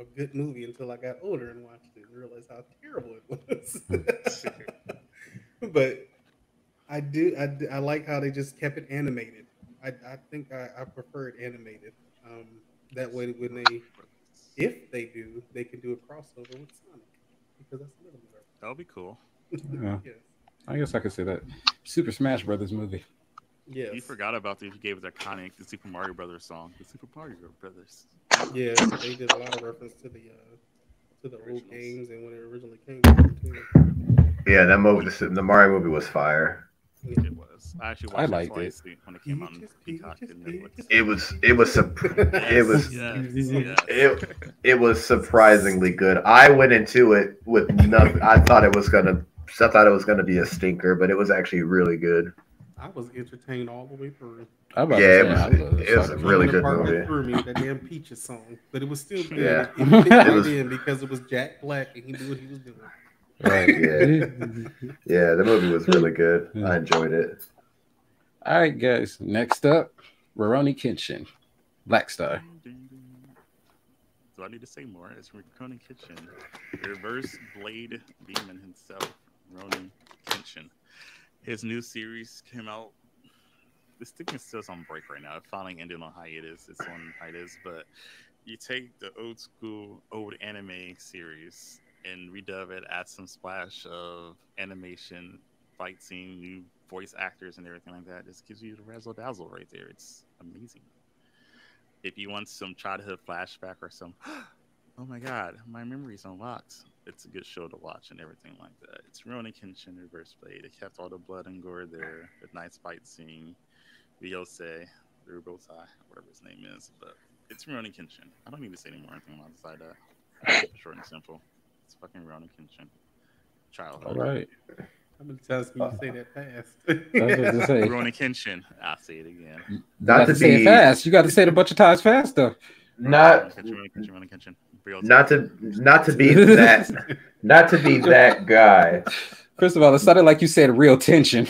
a good movie until I got older and watched it and realized how terrible it was. but I do I, do- I like how they just kept it animated. I, I think I, I prefer it animated. Um, that way, when they if they do, they can do a crossover with Sonic because that's another movie. That would be cool. Yeah. yes. I guess I could say that. Super Smash Brothers movie. Yes. You forgot about the you gave it iconic the Super Mario Brothers song, the Super Mario Brothers. Yeah, they did a lot of reference to the uh, to the old games and when it originally came. out, too. Yeah, that movie, the, the Mario movie was fire. It was. I actually I watched liked it twice when it came out on Peacock peaches, and Netflix. peaches. It was, it was, sup- it was, Yes, yes. it, it was surprisingly good. I went into it with nothing. I thought it was gonna, I thought it was gonna be a stinker, but it was actually really good. I was entertained all the way through. I'm about Yeah, to it say, I was- love it was a really good part movie. that threw me, that damn Peaches song, but it was still good. Yeah. It, it, It was- in because it was Jack Black and he knew what he was doing. Right. Yeah. Yeah, the movie was really good. I enjoyed it. All right, guys. Next up, Rurouni Kenshin, Black Star. So I need to say more. It's Ronin Kenshin, reverse blade demon himself, Ronin Kenshin. His new series came out. This thing is still on break right now. It finally ended on hiatus. It's on hiatus, but you take the old school, old anime series and redub it, add some splash of animation, fight scene, new voice actors, and everything like that. Just gives you the razzle dazzle right there. It's amazing if you want some childhood flashback or some oh my god my memory's unlocked it's a good show to watch and everything like that. It's Ronin Kenshin Reverse Blade it kept all the blood and gore there. The nice fight scene Ryosei Rubotai whatever his name is but it's Ronin Kenshin I don't need to say any more. Anything outside that Keep it short and simple. It's fucking Ronin Kenshin childhood. All right. How many times can you say that fast? I was about to say, Ronin Kenshin I'll say it again. You Not got to to say it fast. You got to say it a bunch of times faster. not, Ronin Kenshin Ronin Kenshin Ronin Kenshin not to, not to be that, not to be that guy. First of all, it sounded like you said real tension.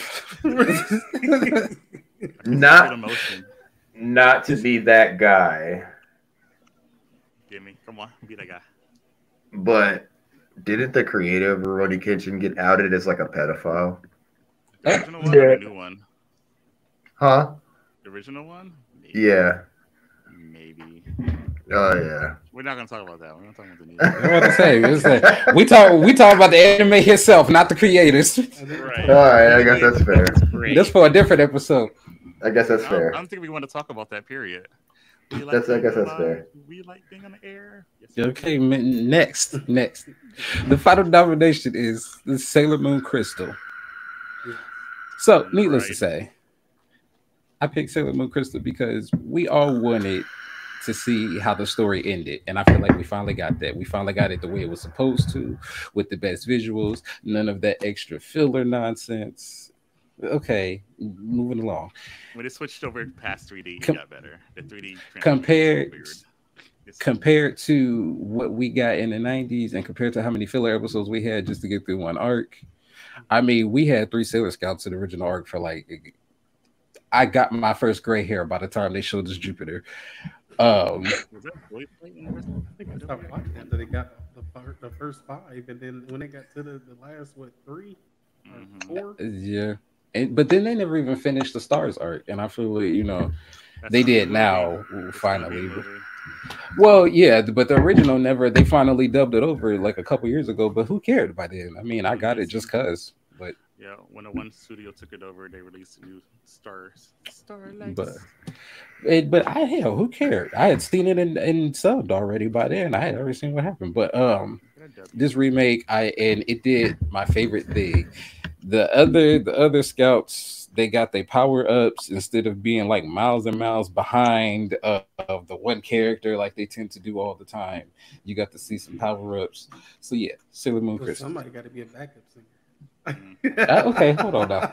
Not, emotion not to be that guy. Give me come on be that guy But didn't the creator of Rurouni Kenshin get outed as like a pedophile? The eh. original one or Yeah. the new one? Huh? The original one? Maybe. Yeah. Maybe. Oh yeah. We're not gonna talk about that. We're not talking about the new I'm one. about to say, we talk we talk about the anime itself, not the creators. Right. Oh, all right. I guess that's fair. Great. That's for a different episode. I guess that's I don't, fair. I don't think we want to talk about that period. We That's- I guess that's fair. We like being on the air. Yes, Okay, man, next, next. The final nomination is the Sailor Moon Crystal. So, needless to say, I picked Sailor Moon Crystal because we all wanted to see how the story ended. And I feel like we finally got that. We finally got it the way it was supposed to, with the best visuals, none of that extra filler nonsense. Okay, moving along. When it switched over past 3D, it Com- got better. The 3D Compared- was weird. It's- compared to what we got in the 90s and compared to how many filler episodes we had just to get through one arc i mean we had three sailor scouts in the original arc for like i got my first gray hair by the time they showed us jupiter um Was that Boy Fight in the? I think I stopped watching after they got the, first five, and then when they got to the, the last what three? Or Mhm. four? yeah. And, but then they never even finished the stars arc and i feel like you know they did now It's gonna be a finally well yeah but the original never they finally dubbed it over like a couple years ago but who cared by then? I mean i got it just cuz but Yeah, when the one studio took it over, they released a new Stars. Starlight. But it, but I hell, who cared? I had seen it in, in subbed already by then. I had already seen what happened. But um, this remake, I and it did my favorite thing. The other the other scouts, they got their power ups instead of being like miles and miles behind uh, of the one character like they tend to do all the time. You got to see some power ups. So yeah, Sailor Moon Well, Crystal. somebody got to be a backup singer. Uh, okay, hold on now.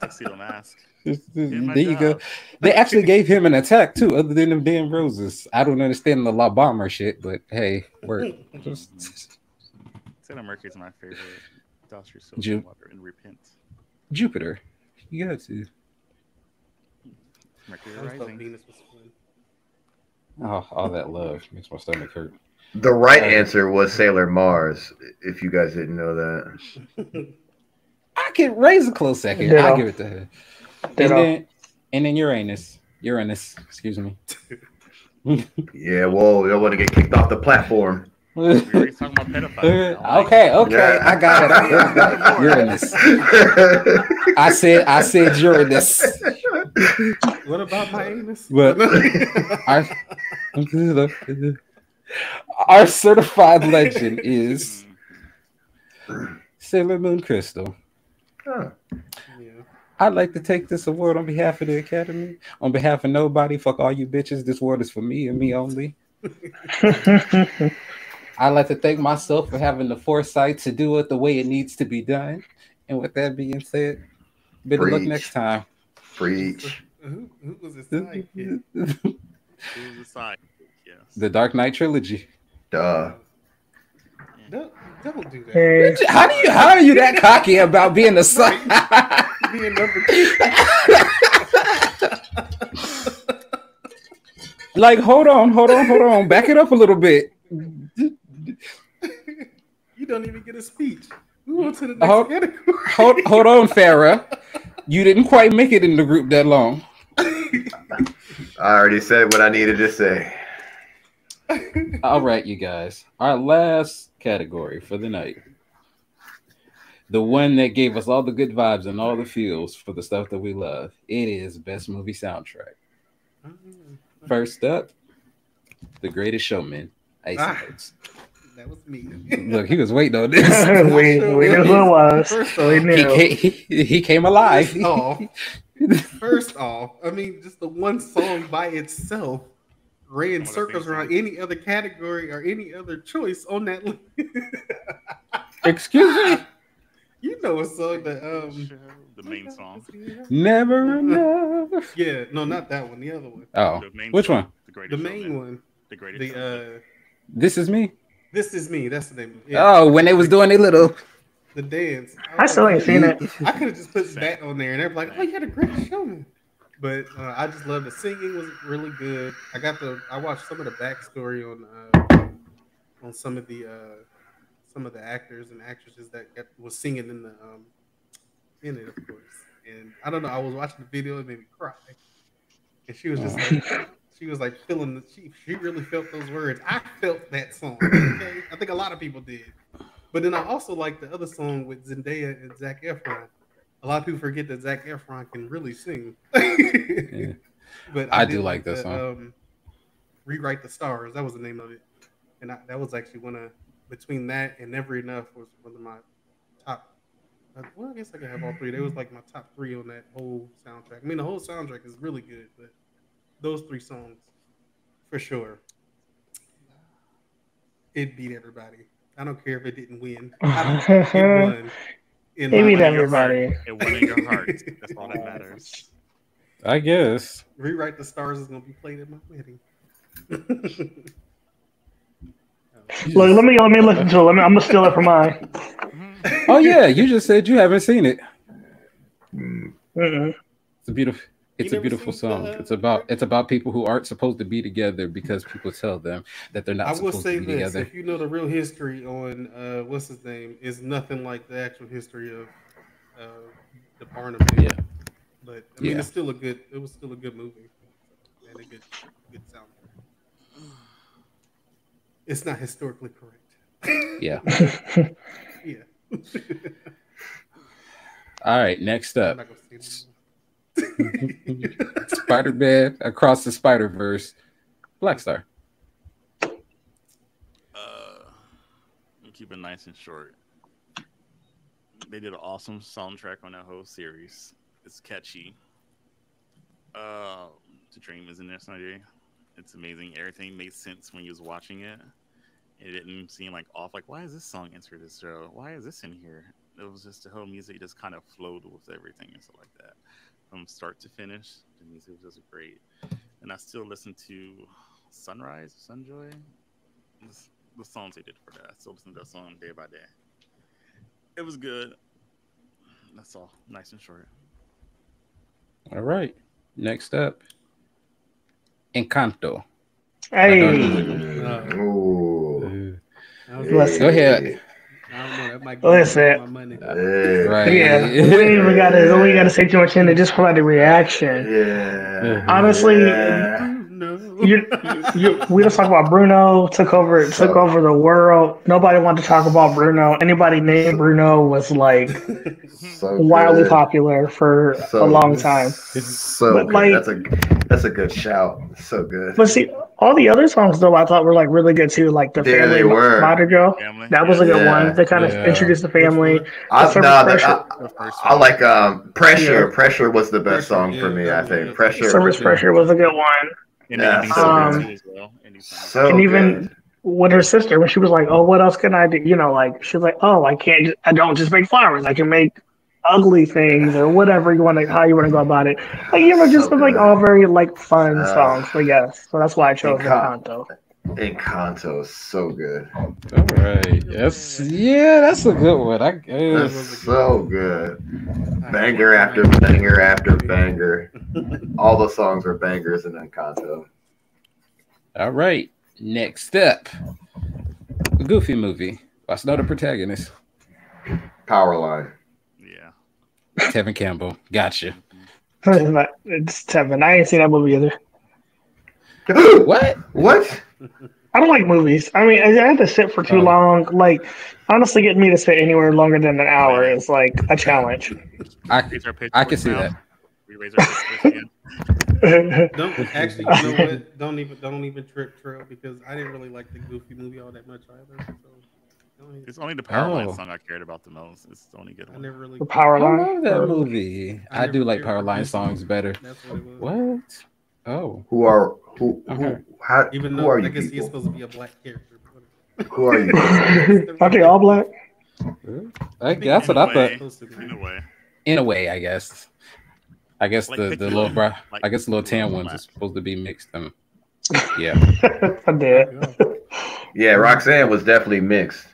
Tuxedo mask. There Did my you go. They actually gave him an attack too, other than them damn roses. I don't understand the La Bomber shit, but hey, work. Just- Sailor Mercury's my favorite. Douse your soul Ju- in water and repent. Jupiter, you got to. Mercury I always thought rising. Venus was fun. Oh, all that love makes my stomach hurt. The right answer was Sailor Mars. If you guys didn't know that, I can raise a close second. Yeah. I'll give it to her. And Ditto. then, and then Uranus. Uranus, excuse me. yeah. Whoa, you don't want to get kicked off the platform. We talking about pedophiles. okay, okay, Yeah. I got it. I got it. Uranus. I said, I said Uranus. What about my anus? But- Our, our certified legend is Sailor Moon Crystal. Huh. yeah. I'd like to take this award on behalf of the Academy. On behalf of nobody, fuck all you bitches. This award is for me and me only. I'd like to thank myself for having the foresight to do it the way it needs to be done. And with that being said, better luck next time. Preach. Who, who was his sidekick? Who was the side? Yes. the Dark Knight trilogy. Duh. Don't, don't do that. Hey, How do you how are you that cocky about being the son? Being number two. like, hold on, hold on, hold on. Back it up a little bit. You don't even get a speech. Move on to the next Hold- category. Hold hold on, Farah. You didn't quite make it in the group that long. I already said what I needed to say. All right, you guys. Our last category for the night. The one that gave us all the good vibes and all the feels for the stuff that we love. It is best movie soundtrack. First up, The Greatest Showman. Ice Ah. Notes. That was me. Look, he was waiting on this. we, we knew who it was. First We off, he, knew. came, he, he came alive. First off, first off, I mean, just the one song by itself ran circles around song. any other category or any other choice on that list. Excuse me. you know a song that um the main song. Never enough. Yeah, no, not that one. The other one. Oh, The main which song, one? The greatest The main Showman. one. The greatest. The uh this is me. This is me. That's the name. Yeah, Oh, when they was doing a little. the dance. I still ain't seen it. I could have just put that on there, and they're like, "Oh, you had a great showman." But uh, I just love the singing was really good. I got the I watched some of the backstory on uh, on some of the uh, some of the actors and actresses that got, was singing in the um, in it, of course. And I don't know. I was watching the video, and made me cry. And she was just like, she was like feeling the she she really felt those words. I felt that song. Okay, I think a lot of people did. But then I also like the other song with Zendaya and Zac Efron. A lot of people forget that Zac Efron can really sing. Yeah. But I did do like that the, song. Um, Rewrite the Stars. That was the name of it, and I, that was actually one of between that and Never Enough was one of my top. uh, Well, I guess I could have all three. They was like my top three on that whole soundtrack. I mean, the whole soundtrack is really good, but those three songs, for sure, it beat everybody. I don't care if it didn't win. I don't, it won. In He my everybody. It won in your heart. That's all that matters. I guess. Rewrite the Stars is gonna be played at my wedding. Look, let me let me listen to it. Let me, I'm gonna steal it from mine. Oh yeah, you just said you haven't seen it. Mm. Mm-mm. It's a beautiful. It's a beautiful song. the- It's about it's about people who aren't supposed to be together because people tell them that they're not I will supposed say to be this: together. if you know the real history on uh, what's his name, is nothing like the actual history of uh, the Barnum. Yeah. But I mean, Yeah. it's still a good. It was still a good movie and a good, good soundtrack. It's not historically correct. Yeah. yeah. All right. Next I'm up, Spider Man across the Spider Verse, Black Star. Uh, keep it nice and short. They did an awesome soundtrack on that whole series. It's catchy. Uh, the dream is in there Sunday. It's amazing. Everything made sense when you was watching it. It didn't seem like off. Like, why is this song enter this show? Why is this in here? It was just the whole music just kind of flowed with everything and stuff like that, from start to finish. The music was just great, and I still listen to Sunrise, Sunjoy, This- the songs they did for that. I still listen to that song day by day. It was good. That's all. Nice and short. All right. Next up, Encanto. Hey, Uh, Ooh. I was Let's- Go ahead. I don't. That might Listen. my money. Hey. Right. yeah, we ain't even gotta we ain't gotta say too much in it. Just provide the reaction. Yeah. Honestly, Yeah. No. you, you, we just talk about Bruno took over took over the world. Nobody wanted to talk about Bruno. Anybody named Bruno was like So wildly good. popular for So- a long time. So But, good. like- that's a that's a good shout. So good. But see, all the other songs though I thought were like really good too, like the There family they were. Madrigal. Family. That was a good Yeah. one. They kind of Yeah. introduced the family. I, Surface no, the- Pressure. I, The first I like um pressure. Yeah. Pressure was the best Pressure, song for me. that I think good. pressure. Surface Pressure was a good one. And Yeah, then so good. too as well. Indie song. So and even good. with her sister, when she was like, "Oh, what else can I do?" You know, like she's like, "Oh, I can't. I don't just make flowers. I can make ugly things or whatever you want to, how you want to go about it." Like you know, just So like all very like fun Uh, songs. But yes, so. That's why I chose Encan- Encanto. Encanto is so good. All right. Yes. Yeah, that's a good one. I That's so good. Banger after banger after banger. All the songs are bangers in Encanto. All right. Next up, the Goofy movie. Let's know the protagonist. Powerline. Yeah. Tevin Campbell. Gotcha. it's Tevin. I ain't seen that movie either. What? what? I don't like movies. I mean, I had to sit for too Oh. long. Like, honestly, getting me to sit anywhere longer than an hour is like a challenge. I Raise our pitch I can see now. that. We raise our again. Don't actually, you know what? Don't even, don't even trip trail because I didn't really like the Goofy movie all that much either. So even, It's only the Powerline Oh. song I cared about the most. It's the only good one. I never really. The power I love that movie. I I do like cared Power Line songs better. That's what it was. What? Oh. Who are who? who how, Even who though are I you guess he's supposed to be a black character. Who are you? Aren't they all black? I, that's what in a I thought. way- Supposed. In a way. In a way, I guess. I guess Like the, the Piccolo. little bra, Like I guess the little tan ones black. are supposed to be mixed. Um, yeah. I did. Yeah, Roxanne was definitely mixed.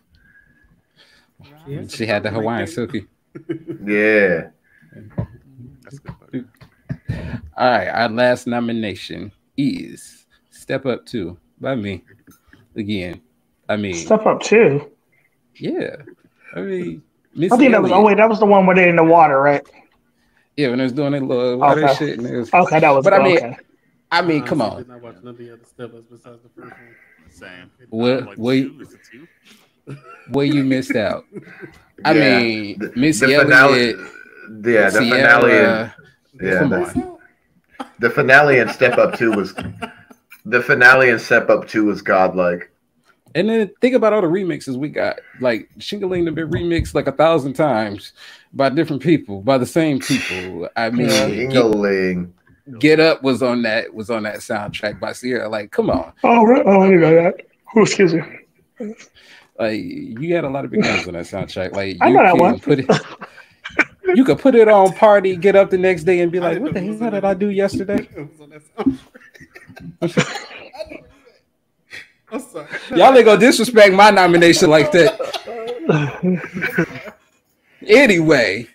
She had the Hawaiian silky. Yeah. That's good. Buddy. All right, our last nomination is "Step Up 2" by me. Again, I mean, Step up too. yeah, I mean, Miss I think that was. Oh wait, that was the one where they in the water, right? yeah, when they was doing that little water Okay. shit, and it was, Okay, that was. But I mean, okay. I mean, come Honestly, on, did not watch none of the other step ups besides the first one. Same. What- Like what- two? Is it two? where you missed out. I Yeah. mean, The- Miss the finale. Elliott, Yeah, the finale. And, Ciara, yeah, the, the finale and Step Up Two was the finale and Step Up Two was godlike. And then think about all the remixes we got. Like Ching-a-Ling have been remixed like a thousand times by different people, by the same people. I mean, get, Get Up was on that was on that soundtrack by Ciara. Like, come on, Oh, re- oh, I didn't know that. Oh, excuse me. like you had a lot of big names on that soundtrack. Like, I you know that can one. put it. You could put it on party, get up the next day, and be like, "What the know it was hell did. I do yesterday?" It was on that soundtrack. I'm sorry. Y'all ain't gonna disrespect my nomination like that. Anyway,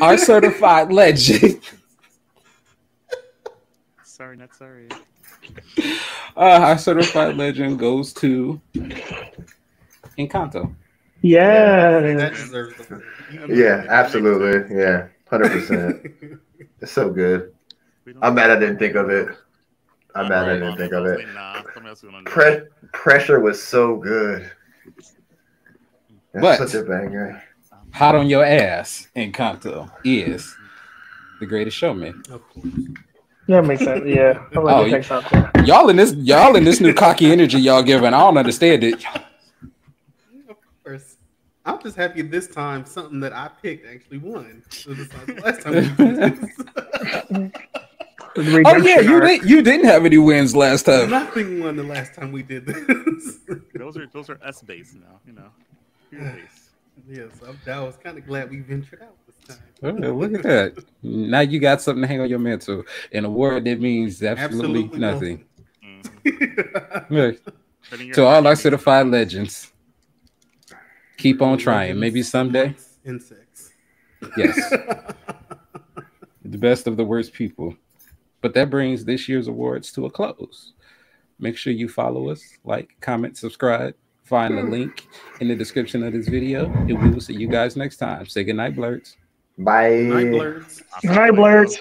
our certified legend, Sorry, not sorry. uh, our certified legend goes to Encanto. yeah. That deserves the Yeah, absolutely. Yeah, hundred percent. It's so good. I'm mad I didn't think of it. I'm mad I didn't think of it. Nah, somebody else gonna do it. Pre- pressure was so good. That's But- such a banger. Hot on your ass, Encanto is the greatest showman. Of course. That makes sense. Yeah. Oh, like you- to take something. Y'all in this, y'all in this new cocky energy y'all giving. I don't understand it. Of course. I'm just happy this time something that I picked actually won. So last time we did this. Oh yeah, you didn't you didn't have any wins last time. Nothing won the last time we did this. Those are those are us based now. You know, You're based. yes, I'm, I was kind of glad we ventured out this time. Oh, look at that. Now you got something to hang on your mantle. In a word that means absolutely, Absolutely nothing. Mm-hmm. Look, Turning your to all our certified legends, keep on trying. Maybe someday, Monks, Insects. yes, the best of the worst people. But that brings this year's awards to a close. Make sure you follow us, like, comment, subscribe. Find the link in the description of this video, and we will see you guys next time. Say goodnight, blurts. Bye. Night blurs. Hasta Night luego. blurs.